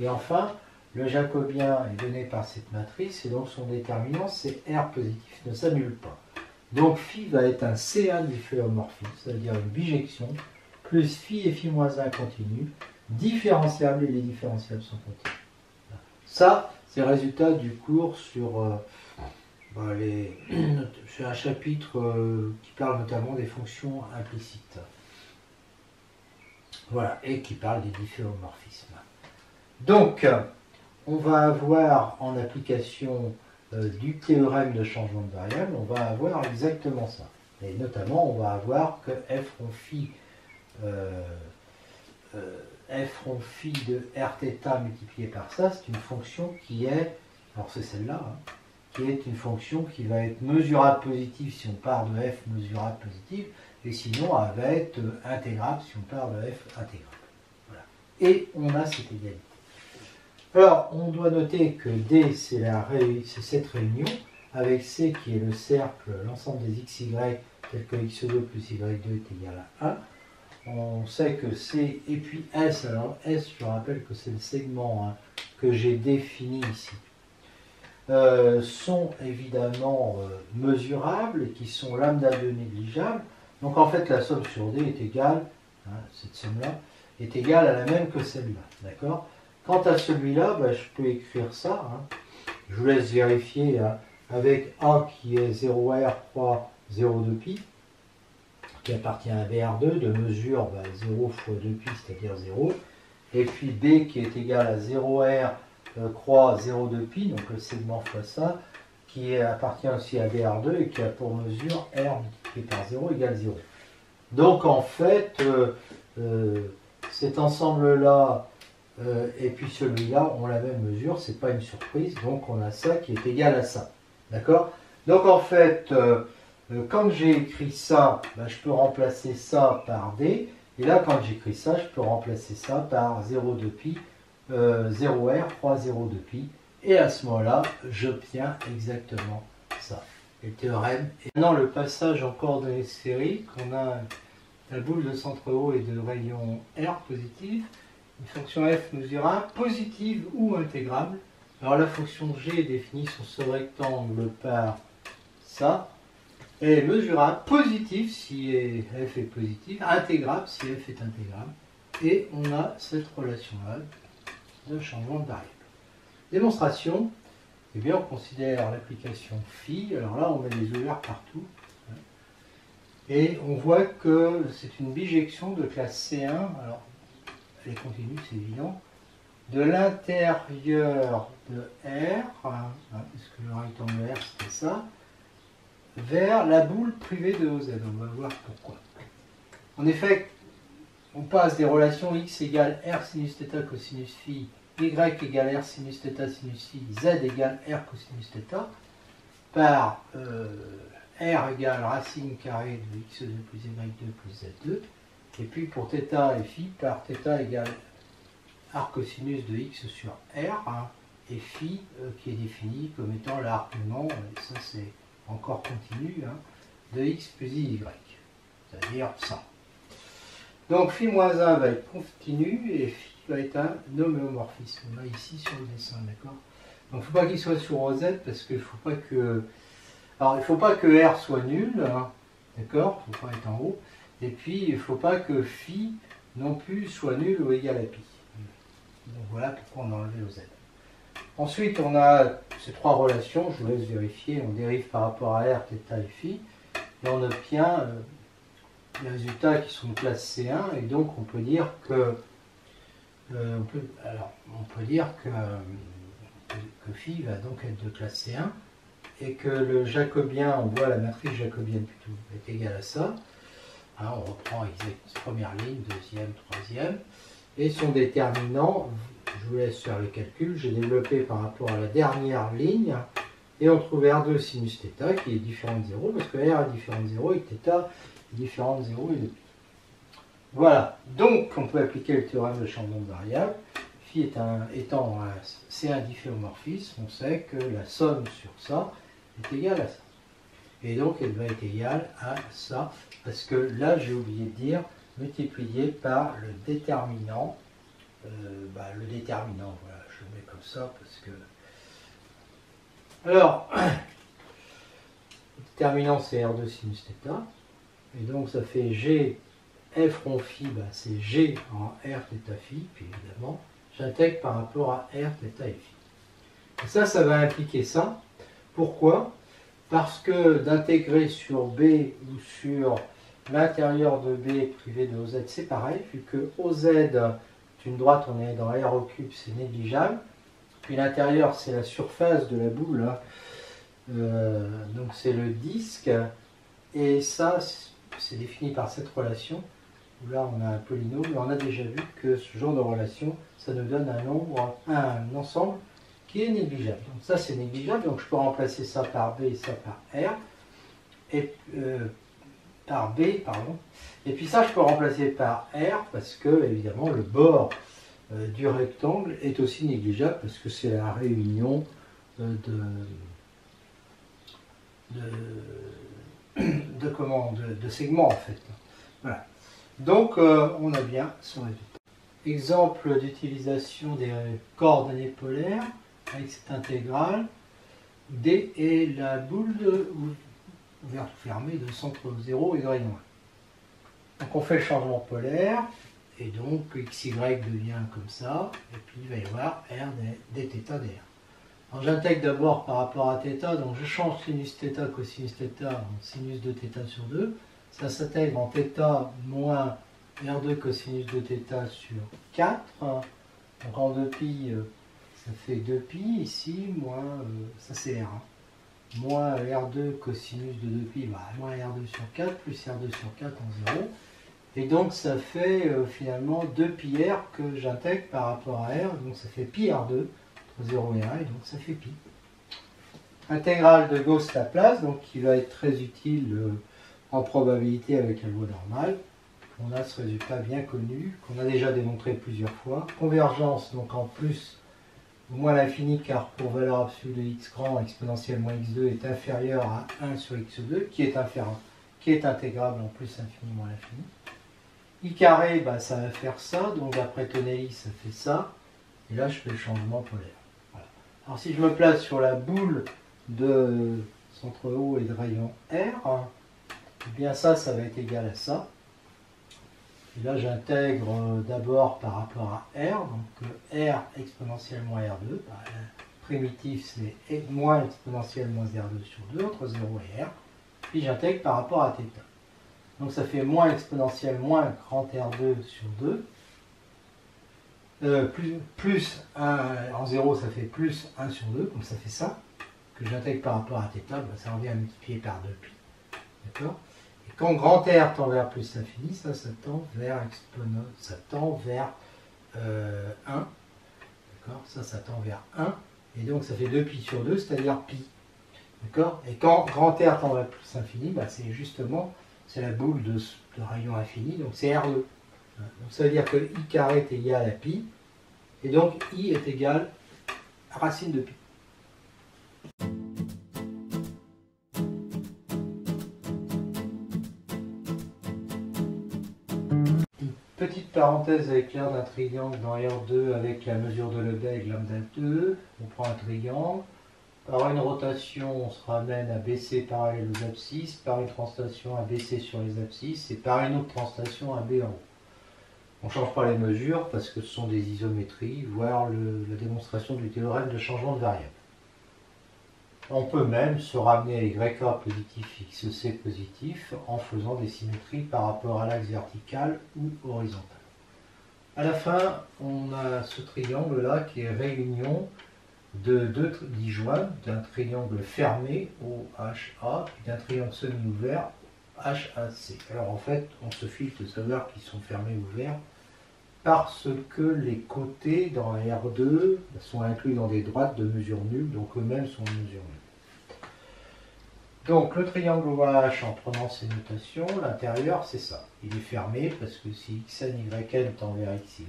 Et enfin, le jacobien est donné par cette matrice, et donc son déterminant c'est R positif, ne s'annule pas. Donc phi va être un C1 du c'est-à-dire une bijection, plus phi et phi moins 1 continu, différenciables et les différentiables sont continus. Ça, c'est le résultat du cours sur, euh, bah, les, un chapitre euh, qui parle notamment des fonctions implicites. Voilà, et qui parle des difféomorphismes. Donc, on va avoir en application euh, du théorème de changement de variable, on va avoir exactement ça. Et notamment, on va avoir que f rond phi, f rond phi de rθ multiplié par ça, c'est une fonction qui est, alors c'est celle-là, hein, qui est une fonction qui va être mesurable positive si on part de f mesurable positive, et sinon elle va être intégrable si on part de f intégrable. Voilà. Et on a cette égalité. Alors, on doit noter que D, c'est cette réunion, avec C qui est le cercle, l'ensemble des xy, tel que x2 plus y2 est égal à 1. On sait que C et puis S, alors S, je rappelle que c'est le segment hein, que j'ai défini ici, euh, sont évidemment euh, mesurables et qui sont lambda 2 négligeables. Donc en fait, la somme sur D est égale, hein, cette somme-là, est égale à la même que celle-là. D'accord? Quant à celui-là, ben, je peux écrire ça. Hein. Je vous laisse vérifier avec A qui est 0R 3 0,2pi, qui appartient à VR2, de mesure 0 fois 2pi, c'est-à-dire 0. Et puis B qui est égal à 0R euh, croix 0,2pi, donc le segment fois ça, qui appartient aussi à VR2 et qui a pour mesure R multiplié par 0 égale 0. Donc en fait, euh, euh, cet ensemble-là euh, et puis celui-là ont la même mesure, c'est pas une surprise, donc on a ça qui est égal à ça. D'accord? Donc en fait, quand j'ai écrit ça, ben, je peux remplacer ça par D, et là quand j'écris ça, je peux remplacer ça par 0,2pi, 0R croix 0,2pi, et à ce moment-là, j'obtiens exactement ça. Et le théorème. Et maintenant le passage en coordonnées sphériques, on a la boule de centre haut et de rayon R positif une fonction f mesurable, positive ou intégrable. Alors la fonction g est définie sur ce rectangle par ça, est mesurable, positive si f est positive, intégrable si f est intégrable. Et on a cette relation-là de changement de variable. Démonstration, eh bien on considère l'application phi, alors là on met des ouverts partout, et on voit que c'est une bijection de classe C1, alors elle est continue, c'est évident, de l'intérieur de R, hein, hein, puisque le rectangle R c'était ça, vers la boule privée de OZ. On va voir pourquoi. En effet, on passe des relations x égale R sinus θ cosinus phi, y égale R sinus θ sinus phi, z égale R cosinus θ, par euh, R égale racine carrée de x2 plus y2 plus z2, et puis pour θ et phi, par θ égale arc cosinus de x sur r, hein, et phi euh, qui est défini comme étant l'argument, et ça c'est encore continu, hein, de x plus y, c'est-à-dire ça. Donc phi moins 1 va être continu et phi va être un homéomorphisme. A ici sur le dessin, d'accord? Donc il ne faut pas qu'il soit sur OZ parce qu'il ne faut pas que. Alors il ne faut pas que R soit nul, hein, d'accord? Il ne faut pas être en haut. Et puis, il ne faut pas que phi non plus soit nul ou égal à pi. Donc voilà pourquoi on a enlevé le z. Ensuite, on a ces trois relations, je vous laisse vérifier, on dérive par rapport à r, θ et phi, et on obtient euh, les résultats qui sont de classe C1, et donc on peut dire que euh, alors, on peut dire que, phi va donc être de classe C1, et que le jacobien, on voit la matrice jacobienne plutôt, est égale à ça. Hein, on reprend la première ligne, deuxième, troisième. Et son déterminant, je vous laisse faire le calcul, j'ai développé par rapport à la dernière ligne. Et on trouve R2 sinus θ qui est différent de 0, parce que R est différent de 0 et θ est différent de 0 et de. Voilà, donc on peut appliquer le théorème de changement de variable. Phi étant un, c'est un difféomorphisme, on sait que la somme sur ça est égale à ça. Et donc elle va être égale à ça parce que là j'ai oublié de dire multiplié par le déterminant. Euh, bah, le déterminant, voilà, je le mets comme ça parce que. Alors, le déterminant c'est R2 sinus θ. Et donc ça fait G F rond phi, bah, c'est G en R θ phi, puis évidemment, j'intègre par rapport à R θ et phi. Et ça, ça va impliquer ça. Pourquoi Parce que d'intégrer sur B ou sur L'intérieur de B privé de OZ, c'est pareil, vu que OZ est une droite, on est dans R au cube, c'est négligeable. Puis l'intérieur, c'est la surface de la boule. Hein. Euh, donc c'est le disque. Et ça, c'est défini par cette relation. là, on a un polynôme. Et on a déjà vu que ce genre de relation, ça nous donne un nombre, un ensemble qui est négligeable. Donc ça, c'est négligeable. Donc je peux remplacer ça par B et ça par R. Et euh, par B, pardon. Et puis ça, je peux remplacer par R parce que, évidemment, le bord euh, du rectangle est aussi négligeable parce que c'est la réunion euh, de, de, comment, de, segments, en fait. Voilà. Donc, euh, on a bien son résultat. Exemple d'utilisation des coordonnées polaires avec cette intégrale. D est la boule de, ouvert ou fermé de centre 0 et de rayon 1. Donc on fait le changement polaire, et donc XY devient comme ça, et puis il va y avoir R dθ dr. J'intègre d'abord par rapport à θ, donc je change sinus θ, cosinus θ, donc sinus de θ sur 2, ça s'intègre en θ moins R2 cosinus de θ sur 4, donc en 2π, euh, ça fait 2π, ici, moins, euh, ça c'est R1 moins R2 cosinus de 2pi, bah, moins R2 sur 4, plus R2 sur 4 en 0. Et donc ça fait euh, finalement 2 pi R que j'intègre par rapport à R, donc ça fait pi R2 entre 0 et 1, et donc ça fait pi. Intégrale de Gauss-Laplace, donc qui va être très utile euh, en probabilité avec la loi normale. On a ce résultat bien connu, qu'on a déjà démontré plusieurs fois. Convergence, donc en plus moins l'infini car pour valeur absolue de x grand, exponentielle moins x2 est inférieur à 1 sur x2, qui est, qui est intégrable en plus infini moins l'infini. i carré, bah, ça va faire ça, donc d'après Tonelli, ça fait ça. Et là, je fais le changement polaire. Alors si je me place sur la boule de centre O et de rayon R, eh bien ça, ça va être égal à ça. Et là, j'intègre euh, d'abord par rapport à R, donc euh, R exponentielle moins R2. Bah, primitif, c'est moins exponentielle moins R2 sur 2, entre 0 et R. Puis j'intègre par rapport à θ. Donc ça fait moins exponentielle moins grand R2 sur 2. Euh, plus, plus 1, en 0, ça fait plus 1 sur 2, donc ça fait ça, que j'intègre par rapport à θ, bah, ça revient à multiplier par 2pi. D'accord? Quand grand R tend vers plus l'infini, ça, tend vers ça tend vers 1. Euh, D'accord? Ça, ça tend vers 1. Et donc, ça fait 2pi sur 2, c'est-à-dire pi. D'accord? Et quand grand R tend vers plus l'infini, bah, c'est justement, c'est la boule de, rayon infini, donc c'est R2. Donc, ça veut dire que i carré est égal à pi. Et donc, i est égal à racine de pi. Parenthèse avec l'air d'un triangle dans R2 avec la mesure de Lebesgue lambda 2. On prend un triangle. Par une rotation, on se ramène à baisser parallèle aux abscisses, par une translation à baisser sur les abscisses, et par une autre translation à B en haut. On ne change pas les mesures parce que ce sont des isométries, voire la démonstration du théorème de changement de variable. On peut même se ramener à YA positif, XC positif en faisant des symétries par rapport à l'axe vertical ou horizontal. À la fin, on a ce triangle-là qui est réunion de deux disjoints, d'un triangle fermé OHA et d'un triangle semi-ouvert HAC. Alors en fait, on se fiche de savoir qu'ils sont fermés ou ouverts parce que les côtés dans R2 sont inclus dans des droites de mesure nulle, donc eux-mêmes sont mesure nulle. Donc le triangle OH, en prenant ces notations, l'intérieur c'est ça. Il est fermé parce que si xn, yn tend vers xy,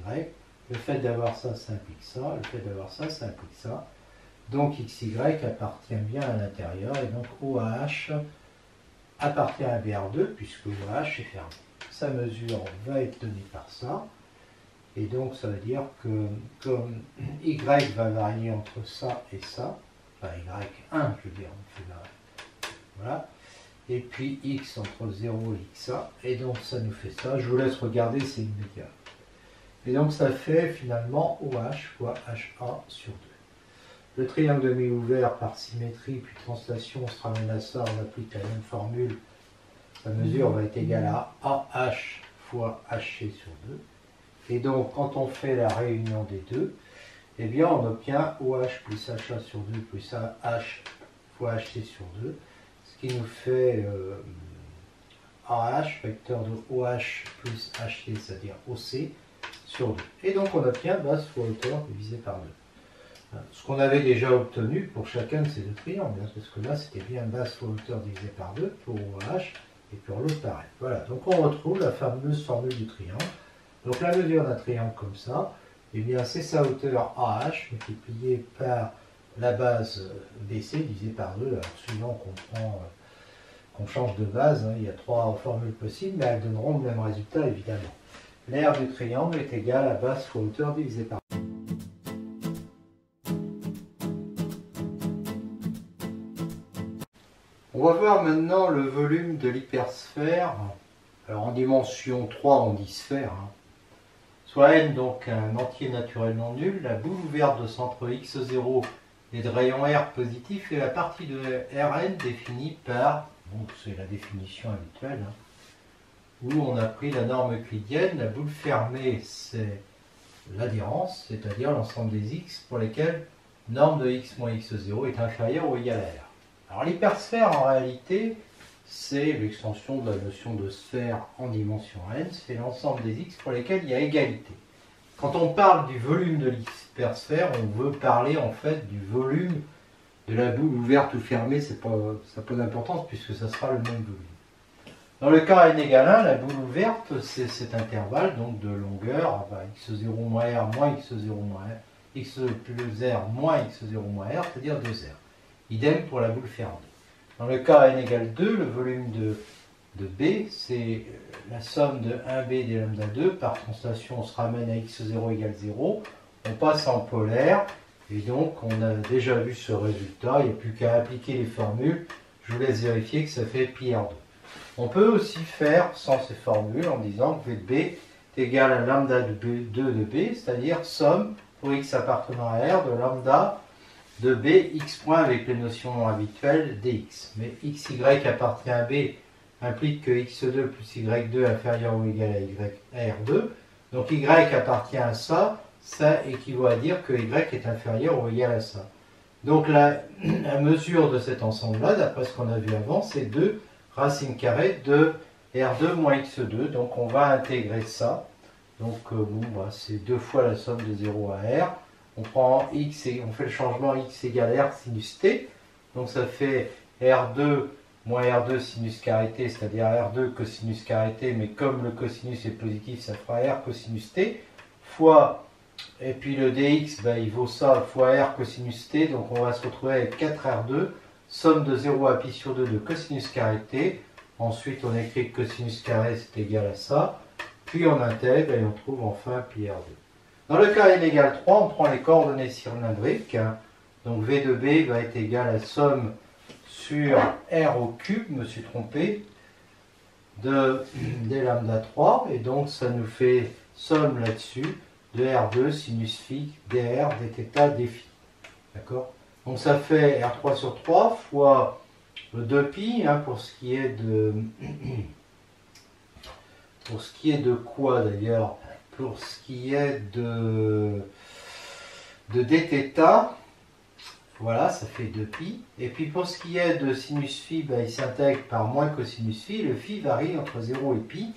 le fait d'avoir ça, ça implique ça, le fait d'avoir ça, ça implique ça. Donc xy appartient bien à l'intérieur et donc OH appartient à BR2 puisque OH est fermé. Sa mesure va être donnée par ça. Et donc ça veut dire que comme y va varier entre ça et ça, enfin y1, je veux dire, on fait la voilà. Et puis x entre 0 et xa. Et donc ça nous fait ça. Je vous laisse regarder, c'est immédiat. Et donc ça fait finalement OH fois HA sur 2. Le triangle demi-ouvert par symétrie puis translation, on se ramène à ça, on applique la même formule. La mesure va être égale à AH fois HC sur 2. Et donc, quand on fait la réunion des deux, eh bien, on obtient OH plus HA sur 2 plus AH fois HC sur 2, qui nous fait AH, vecteur de OH plus HC, c'est-à-dire OC, sur 2. Et donc, on obtient base fois hauteur divisé par 2. Ce qu'on avait déjà obtenu pour chacun de ces deux triangles, hein, parce que là, c'était bien base fois hauteur divisé par 2 pour OH, et pour l'autre pareil. Voilà, donc on retrouve la fameuse formule du triangle. Donc la mesure d'un triangle comme ça, eh bien c'est sa hauteur AH multipliée par la base BC divisée par 2. Alors suivant qu'on change de base, hein, il y a trois formules possibles, mais elles donneront le même résultat évidemment. L'aire du triangle est égal à base fois hauteur divisée par 2. On va voir maintenant le volume de l'hypersphère. Alors en dimension 3, on dit sphère. Hein. Soit n donc un entier naturel nul, la boule ouverte de centre x0 et de rayon r positif et la partie de Rn définie par, donc c'est la définition habituelle, hein, où on a pris la norme euclidienne, la boule fermée c'est l'adhérence, c'est-à-dire l'ensemble des x pour lesquels norme de x moins x0 est inférieure ou égale à r. Alors l'hypersphère, en réalité, c'est l'extension de la notion de sphère en dimension n, c'est l'ensemble des x pour lesquels il y a égalité. Quand on parle du volume de l'hypersphère, on veut parler en fait du volume de la boule ouverte ou fermée, c'est pas, ça n'a pas d'importance puisque ça sera le même volume. Dans le cas n égale 1, la boule ouverte, c'est cet intervalle donc de longueur, x0 moins r moins x0 moins r, x plus r moins x0 moins r, c'est-à-dire 2r. Idem pour la boule fermée. Dans le cas n égale 2, le volume de, de B, c'est la somme de 1b des lambda 2. Par translation, on se ramène à x0 égale 0. On passe en polaire. Et donc, on a déjà vu ce résultat. Il n'y a plus qu'à appliquer les formules. Je vous laisse vérifier que ça fait pi r 2. On peut aussi faire sans ces formules en disant que V de B est égal à lambda de B, 2 de B, c'est-à-dire somme pour x appartenant à R de lambda de b x point avec les notions habituelles dx. Mais xy appartient à b implique que x2 plus y2 inférieur ou égal à, y, r2. Donc y appartient à ça, ça équivaut à dire que y est inférieur ou égal à ça. Donc la, mesure de cet ensemble-là, d'après ce qu'on a vu avant, c'est 2 racine carrée de r2 moins x2. Donc on va intégrer ça. Donc euh, bah, c'est deux fois la somme de 0 à r on prend x et on fait le changement x égale r sinus t. Donc ça fait r2 moins r2 sinus carré t, c'est-à-dire r2 cosinus carré t, mais comme le cosinus est positif, ça fera r cosinus t, fois, et puis le dx, ben, il vaut ça, fois r cosinus t, donc on va se retrouver avec 4r2, somme de 0 à pi sur 2 de cosinus carré t, ensuite on écrit que cosinus carré c'est égal à ça, puis on intègre et on trouve enfin pi r2. Dans le cas n égale 3, on prend les coordonnées cylindriques. Donc V de B va être égal à somme sur R au cube, je me suis trompé, de d lambda 3. Et donc ça nous fait somme là-dessus de R2 sinus phi dr dθ dφ. D'accord Donc ça fait R3 sur 3 fois le 2pi hein, pour ce qui est de... Pour ce qui est de quoi d'ailleurs pour ce qui est de, de dθ, voilà, ça fait 2pi. Et puis pour ce qui est de sinus phi, ben, il s'intègre par moins cosinus phi. Le phi varie entre 0 et pi.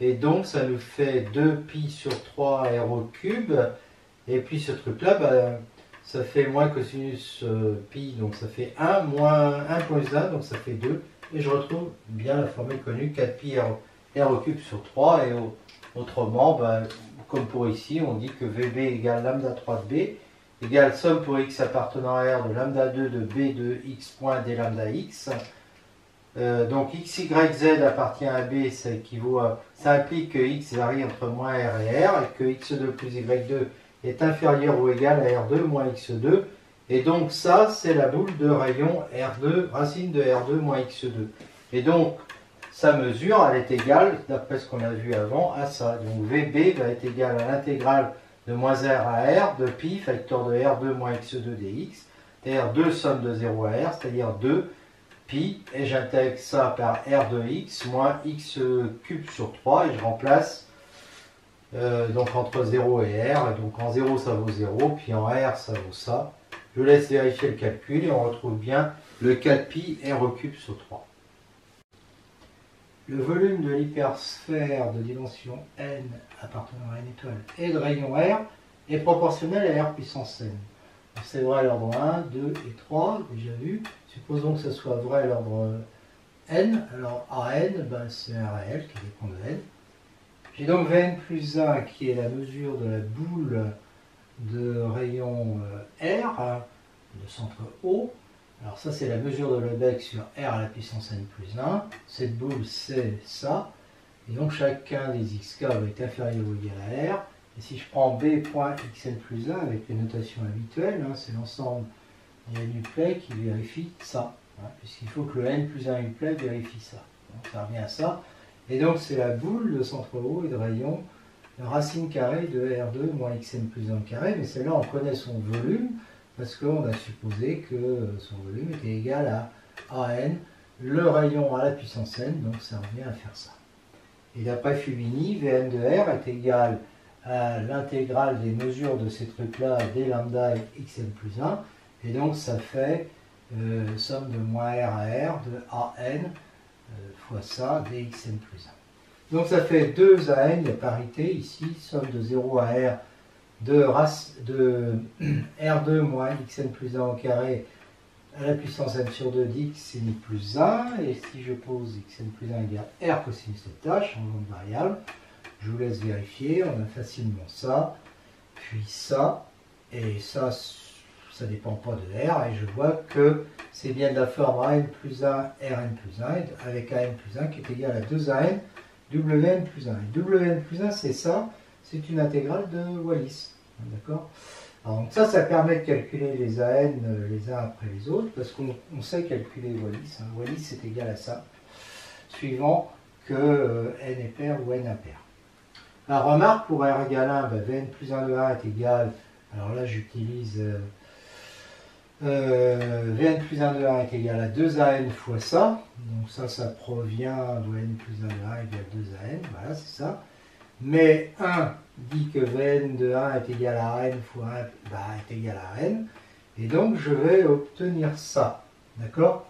Et donc ça nous fait 2pi sur 3 r au cube. Et puis ce truc-là, ben, ça fait moins cosinus euh, pi, donc ça fait 1 moins 1 plus 1, donc ça fait 2. Et je retrouve bien la formule connue 4pi r, au cube sur 3. Et au, Autrement, ben, comme pour ici, on dit que VB égale lambda 3 de B égale somme pour x appartenant à R de lambda 2 de B de x point d lambda x. Euh, donc x, y, z appartient à B, ça, équivaut à, ça implique que x varie entre moins R et R et que x2 plus y2 est inférieur ou égal à R2 moins x2. Et donc ça, c'est la boule de rayon R2, racine de R2 moins x2. Et donc, sa mesure, elle est égale, d'après ce qu'on a vu avant, à ça. Donc VB va être égal à l'intégrale de moins R à R de pi, facteur de R2 moins x2 dx, c'est-à-dire 2 somme de 0 à R, c'est-à-dire 2 pi, et j'intègre ça par R de x moins x cube sur 3, et je remplace euh, donc entre 0 et R. Donc en 0 ça vaut 0, puis en R ça vaut ça. Je laisse vérifier le calcul et on retrouve bien le 4pi R cube sur 3. Le volume de l'hypersphère de dimension n appartenant à une étoile et de rayon R est proportionnel à R puissance n. C'est vrai à l'ordre 1, 2 et 3, déjà vu. Supposons que ce soit vrai à l'ordre n. Alors AN, ben, c'est un réel qui dépend de n. J'ai donc Vn plus 1 qui est la mesure de la boule de rayon euh, R, de centre O. Alors ça c'est la mesure de Lebesgue sur R à la puissance n plus 1. Cette boule c'est ça. Et donc chacun des xk va être inférieur ou égal à R. Et si je prends b.xn plus 1 avec les notations habituelles, hein, c'est l'ensemble des n qui vérifie ça. Hein, puisqu'il faut que le n plus 1 Uplay vérifie ça. Ça revient à ça. Et donc c'est la boule de centre haut et de rayon de racine carrée de R2 moins xn plus 1 carré, mais celle-là on connaît son volume parce qu'on a supposé que son volume était égal à AN, le rayon à la puissance n, donc ça revient à faire ça. Et d'après Fubini, Vn de R est égal à l'intégrale des mesures de ces trucs-là d lambda xn plus 1, et donc ça fait euh, somme de moins R à R de AN euh, fois ça, dxn plus 1. Donc ça fait 2 à n, la parité ici, somme de 0 à r de, de r2 moins xn plus 1 au carré à la puissance n sur 2 d'xn plus 1. Et si je pose xn plus 1 égale r cosinus θ, changeant de variable, je vous laisse vérifier, on a facilement ça, puis ça, et ça ça ne dépend pas de R, et je vois que c'est bien de la forme AN plus 1, Rn plus 1, avec AN plus 1 qui est égal à 2AN, WN plus 1. Et WN plus 1, c'est ça, c'est une intégrale de Wallis. D'accord donc ça, ça permet de calculer les AN euh, les uns après les autres, parce qu'on sait calculer Wallis. Hein. Wallis c'est égal à ça, suivant que euh, n est pair ou n impair. La remarque pour R égale 1, ben, Vn plus 1 de 1 est égal, alors là j'utilise euh, euh, Vn plus 1 de 1 est égal à 2an fois ça. Donc ça, ça provient de n plus 1 de 1 égale 2an. Voilà, c'est ça. Mais 1 dit que Vn de 1 est égal à n fois 1 bah, est égal à n. Et donc, je vais obtenir ça. D'accord?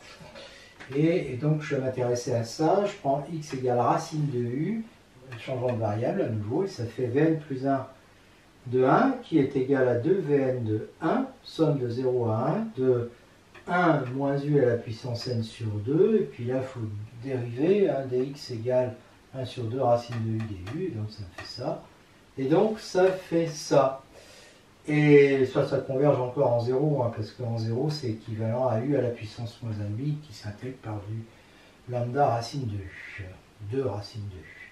Et, donc, je vais m'intéresser à ça. Je prends x égale racine de u, changeant de variable à nouveau, et ça fait Vn plus 1 de 1 qui est égal à 2Vn de 1, somme de 0 à 1, de 1 moins u à la puissance n sur 2, et puis là il faut dériver, hein, dx égale 1 sur 2 racine de u du, donc ça fait ça. Et donc ça fait ça. Et soit ça converge encore en 0, hein, parce qu'en 0 c'est équivalent à u à la puissance moins 1 qui s'intègre par du lambda racine de u, 2 racine de u.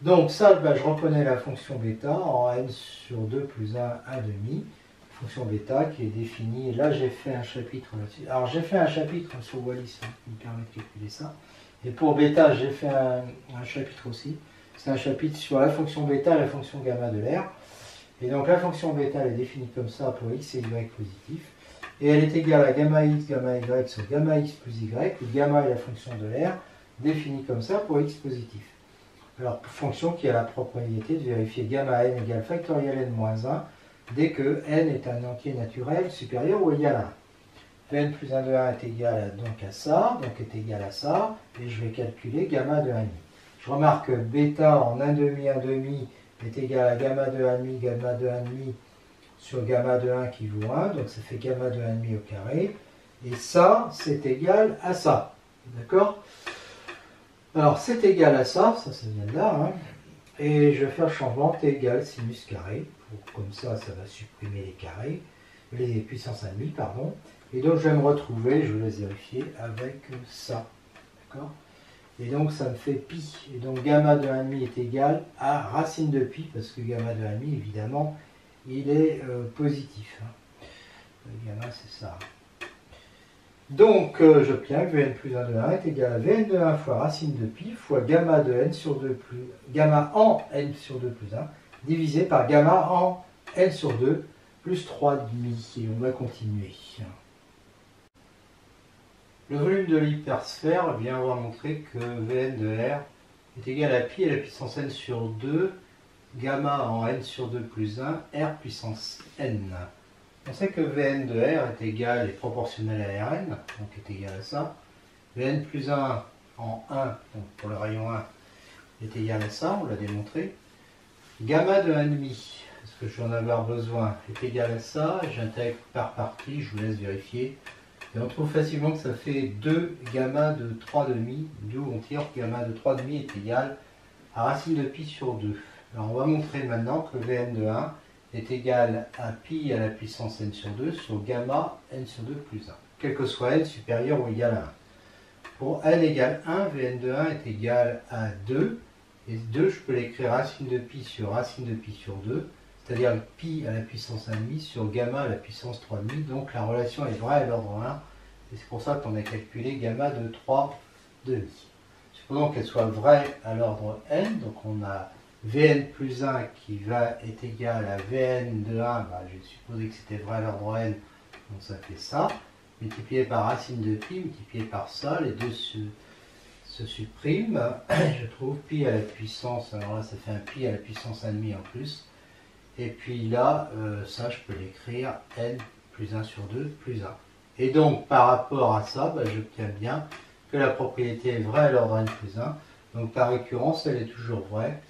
Donc ça, bah, je reconnais la fonction bêta en n sur 2 plus 1, 1 demi. Fonction bêta qui est définie, là j'ai fait un chapitre là-dessus. Alors j'ai fait un chapitre sur Wallis hein, qui me permet de calculer ça. Et pour bêta, j'ai fait un, chapitre aussi. C'est un chapitre sur la fonction bêta et la fonction gamma de l'air. Et donc la fonction bêta est définie comme ça pour x et y positif. Et elle est égale à gamma x, gamma y sur gamma x plus y, où gamma est la fonction de l'air, définie comme ça pour x positif. Alors, fonction qui a la propriété de vérifier gamma n égale factoriel n moins 1 dès que n est un entier naturel supérieur ou égal à 1. Vn plus 1 de 1 est égal à ça, donc est égal à ça, et je vais calculer gamma de 1,5. Je remarque que bêta en 1 demi 1 demi est égal à gamma de 1,5, gamma de 1,5 sur gamma de 1 qui vaut 1, donc ça fait gamma de 1,5 au carré, et ça, c'est égal à ça. D'accord? Alors c'est égal à ça, ça, ça vient de là, hein. et je vais faire le changement t égale sinus carré, comme ça, ça va supprimer les carrés, les puissances à demi, pardon, et donc je vais me retrouver, je vais les vérifier, avec ça, d'accord? Et donc ça me fait pi, et donc gamma de 1,5 est égal à racine de pi, parce que gamma de 1,5, évidemment, il est euh, positif. Hein. Gamma, c'est ça. Donc, euh, j'obtiens que Vn plus 1 de 1 est égal à Vn de 1 fois racine de pi fois gamma de n sur 2 plus, gamma en n sur 2 plus 1 divisé par gamma en n sur 2 plus 3,5. Et on va continuer. Le volume de l'hypersphère vient avoir montré que Vn de R est égal à pi à la puissance n sur 2 gamma en n sur 2 plus 1, r puissance n. On sait que Vn de R est égal et proportionnel à Rn, donc est égal à ça. Vn plus 1 en 1, donc pour le rayon 1, est égal à ça, on l'a démontré. Gamma de 1,5, parce que je vais en avoir besoin, est égal à ça. J'intègre par partie, je vous laisse vérifier. Et on trouve facilement que ça fait 2 gamma de 3,5, d'où on tire que gamma de 3,5 est égal à racine de pi sur 2. Alors on va montrer maintenant que Vn de 1 est égal à pi à la puissance n sur 2 sur gamma n sur 2 plus 1, quel que soit n supérieur ou égal à 1. Pour n égale 1, Vn de 1 est égal à 2, et 2 je peux l'écrire racine de pi sur racine de pi sur 2, c'est-à-dire pi à la puissance 1,5 sur gamma à la puissance 3,5, donc la relation est vraie à l'ordre 1, et c'est pour ça qu'on a calculé gamma de 3,5. Supposons qu'elle soit vraie à l'ordre n, donc on a Vn plus 1 qui va être égal à Vn de 1, bah, j'ai supposé que c'était vrai à l'ordre n, donc ça fait ça, multiplié par racine de pi, multiplié par ça, les deux se, suppriment, je trouve pi à la puissance, alors là ça fait un pi à la puissance 1,5 en plus, et puis là, euh, ça je peux l'écrire n plus 1 sur 2 plus 1. Et donc par rapport à ça, bah, j'obtiens bien que la propriété est vraie à l'ordre n plus 1, donc par récurrence elle est toujours vraie,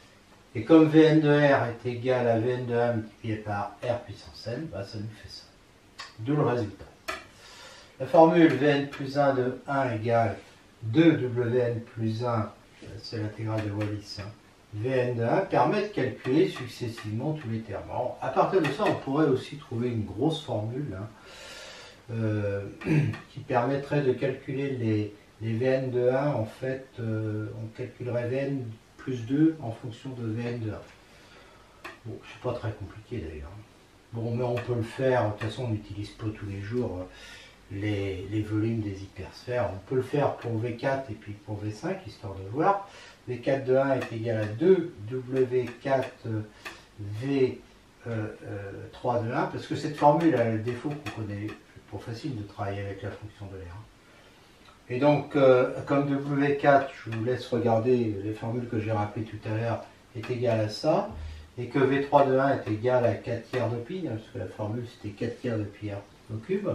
et comme Vn de R est égal à Vn de 1 multiplié par R puissance n, bah, ça nous fait ça. D'où le résultat. La formule Vn plus 1 de 1 égale 2Wn plus 1, euh, c'est l'intégrale de Wallis, hein. Vn de 1 permet de calculer successivement tous les termes. Alors, à partir de ça, on pourrait aussi trouver une grosse formule hein, euh, qui permettrait de calculer les, Vn de 1. En fait, euh, on calculerait Vn plus 2 en fonction de Vn de 1. Bon, c'est pas très compliqué d'ailleurs. Bon, mais on peut le faire, de toute façon on n'utilise pas tous les jours euh, les, volumes des hypersphères. On peut le faire pour V4 et puis pour V5, histoire de voir. V4 de 1 est égal à 2 W4 V3 de 1, parce que cette formule a le défaut qu'on connaît, pas facile de travailler avec la fonction de l'air. Et donc, euh, comme W4, je vous laisse regarder les formules que j'ai rappelées tout à l'heure, est égal à ça, et que V3 de 1 est égal à 4 tiers de pi, hein, parce que la formule c'était 4 tiers de pi r au cube.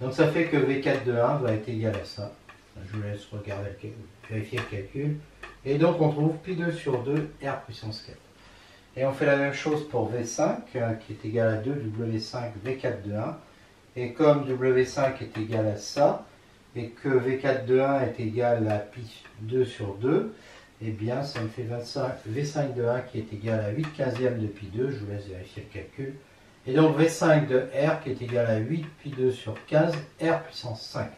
Donc ça fait que V4 de 1 va être égal à ça. Je vous laisse regarder vérifier le calcul. Et donc on trouve pi 2 sur 2 R puissance 4. Et on fait la même chose pour V5, hein, qui est égal à 2 W5 V4 de 1. Et comme W5 est égal à ça, et que V4 de 1 est égal à pi 2 sur 2, eh bien ça me fait 25, V5 de 1 qui est égal à 8 15e de pi 2, je vous laisse vérifier le calcul. Et donc V5 de R qui est égal à 8 pi 2 sur 15, R puissance 5.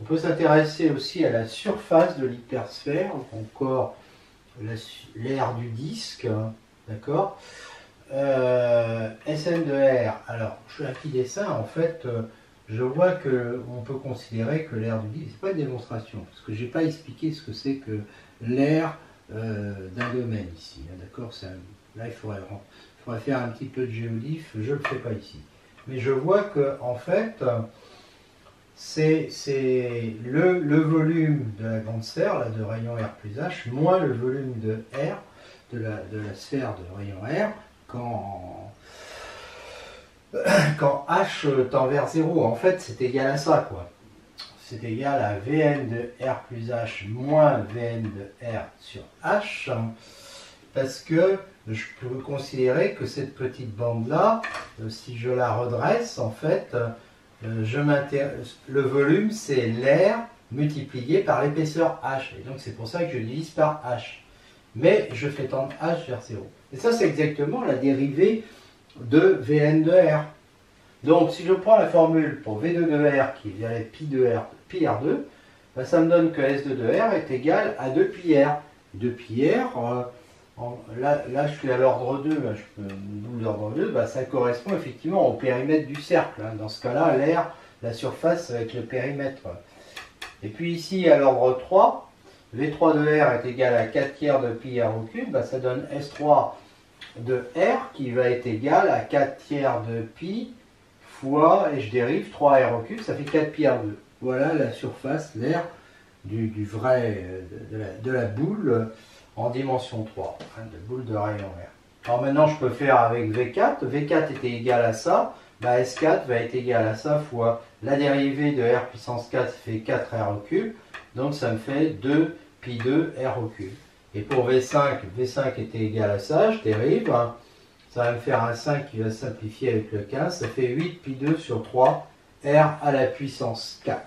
On peut s'intéresser aussi à la surface de l'hypersphère, encore l'air du disque, hein, d'accord euh, Sn de R, alors je fais un petit dessin, en fait, euh, je vois qu'on peut considérer que l'air du disque, c'est pas une démonstration, parce que je n'ai pas expliqué ce que c'est que l'air euh, d'un domaine ici. Hein, d'accord Là, il faudrait, faire un petit peu de géodif, je ne le fais pas ici. Mais je vois que, en fait, c'est le, volume de la grande sphère, de rayon R plus H, moins le volume de R, de la, sphère de rayon R, quand h tend vers 0, en fait, c'est égal à ça, quoi. C'est égal à Vn de R plus H moins Vn de R sur H, parce que je peux considérer que cette petite bande-là, euh, si je la redresse, en fait, je le volume, c'est l'air multiplié par l'épaisseur H. Et donc, c'est pour ça que je divise par H. Mais je fais tendre H vers 0. Et ça, c'est exactement la dérivée de Vn de R. Donc si je prends la formule pour V2 de R qui est pi de R, pi R2, ben, ça me donne que S2 de R est égal à 2 pi R. 2 pi R, euh, là, là, je suis à l'ordre 2, ben, je peux l'ordre 2, ben, ça correspond effectivement au périmètre du cercle. Hein. Dans ce cas-là, l'air, la surface avec le périmètre. Et puis ici, à l'ordre 3, V3 de R est égal à 4 tiers de pi R au cube, ça donne S3 de R qui va être égal à 4 tiers de pi fois, et je dérive 3R au cube, ça fait 4 pi R2. Voilà la surface, l'air du, vrai, euh, de la, boule en dimension 3, hein, de boule de rayon R. Alors maintenant, je peux faire avec V4. V4 était égal à ça. Bah, S4 va être égal à ça fois la dérivée de R puissance 4, ça fait 4R au cube. Donc ça me fait 2 pi 2 R au cube. Et pour V5, V5 était égal à ça, je dérive. Ça va me faire un 5 qui va simplifier avec le 15. Ça fait 8 pi 2 sur 3 R à la puissance 4.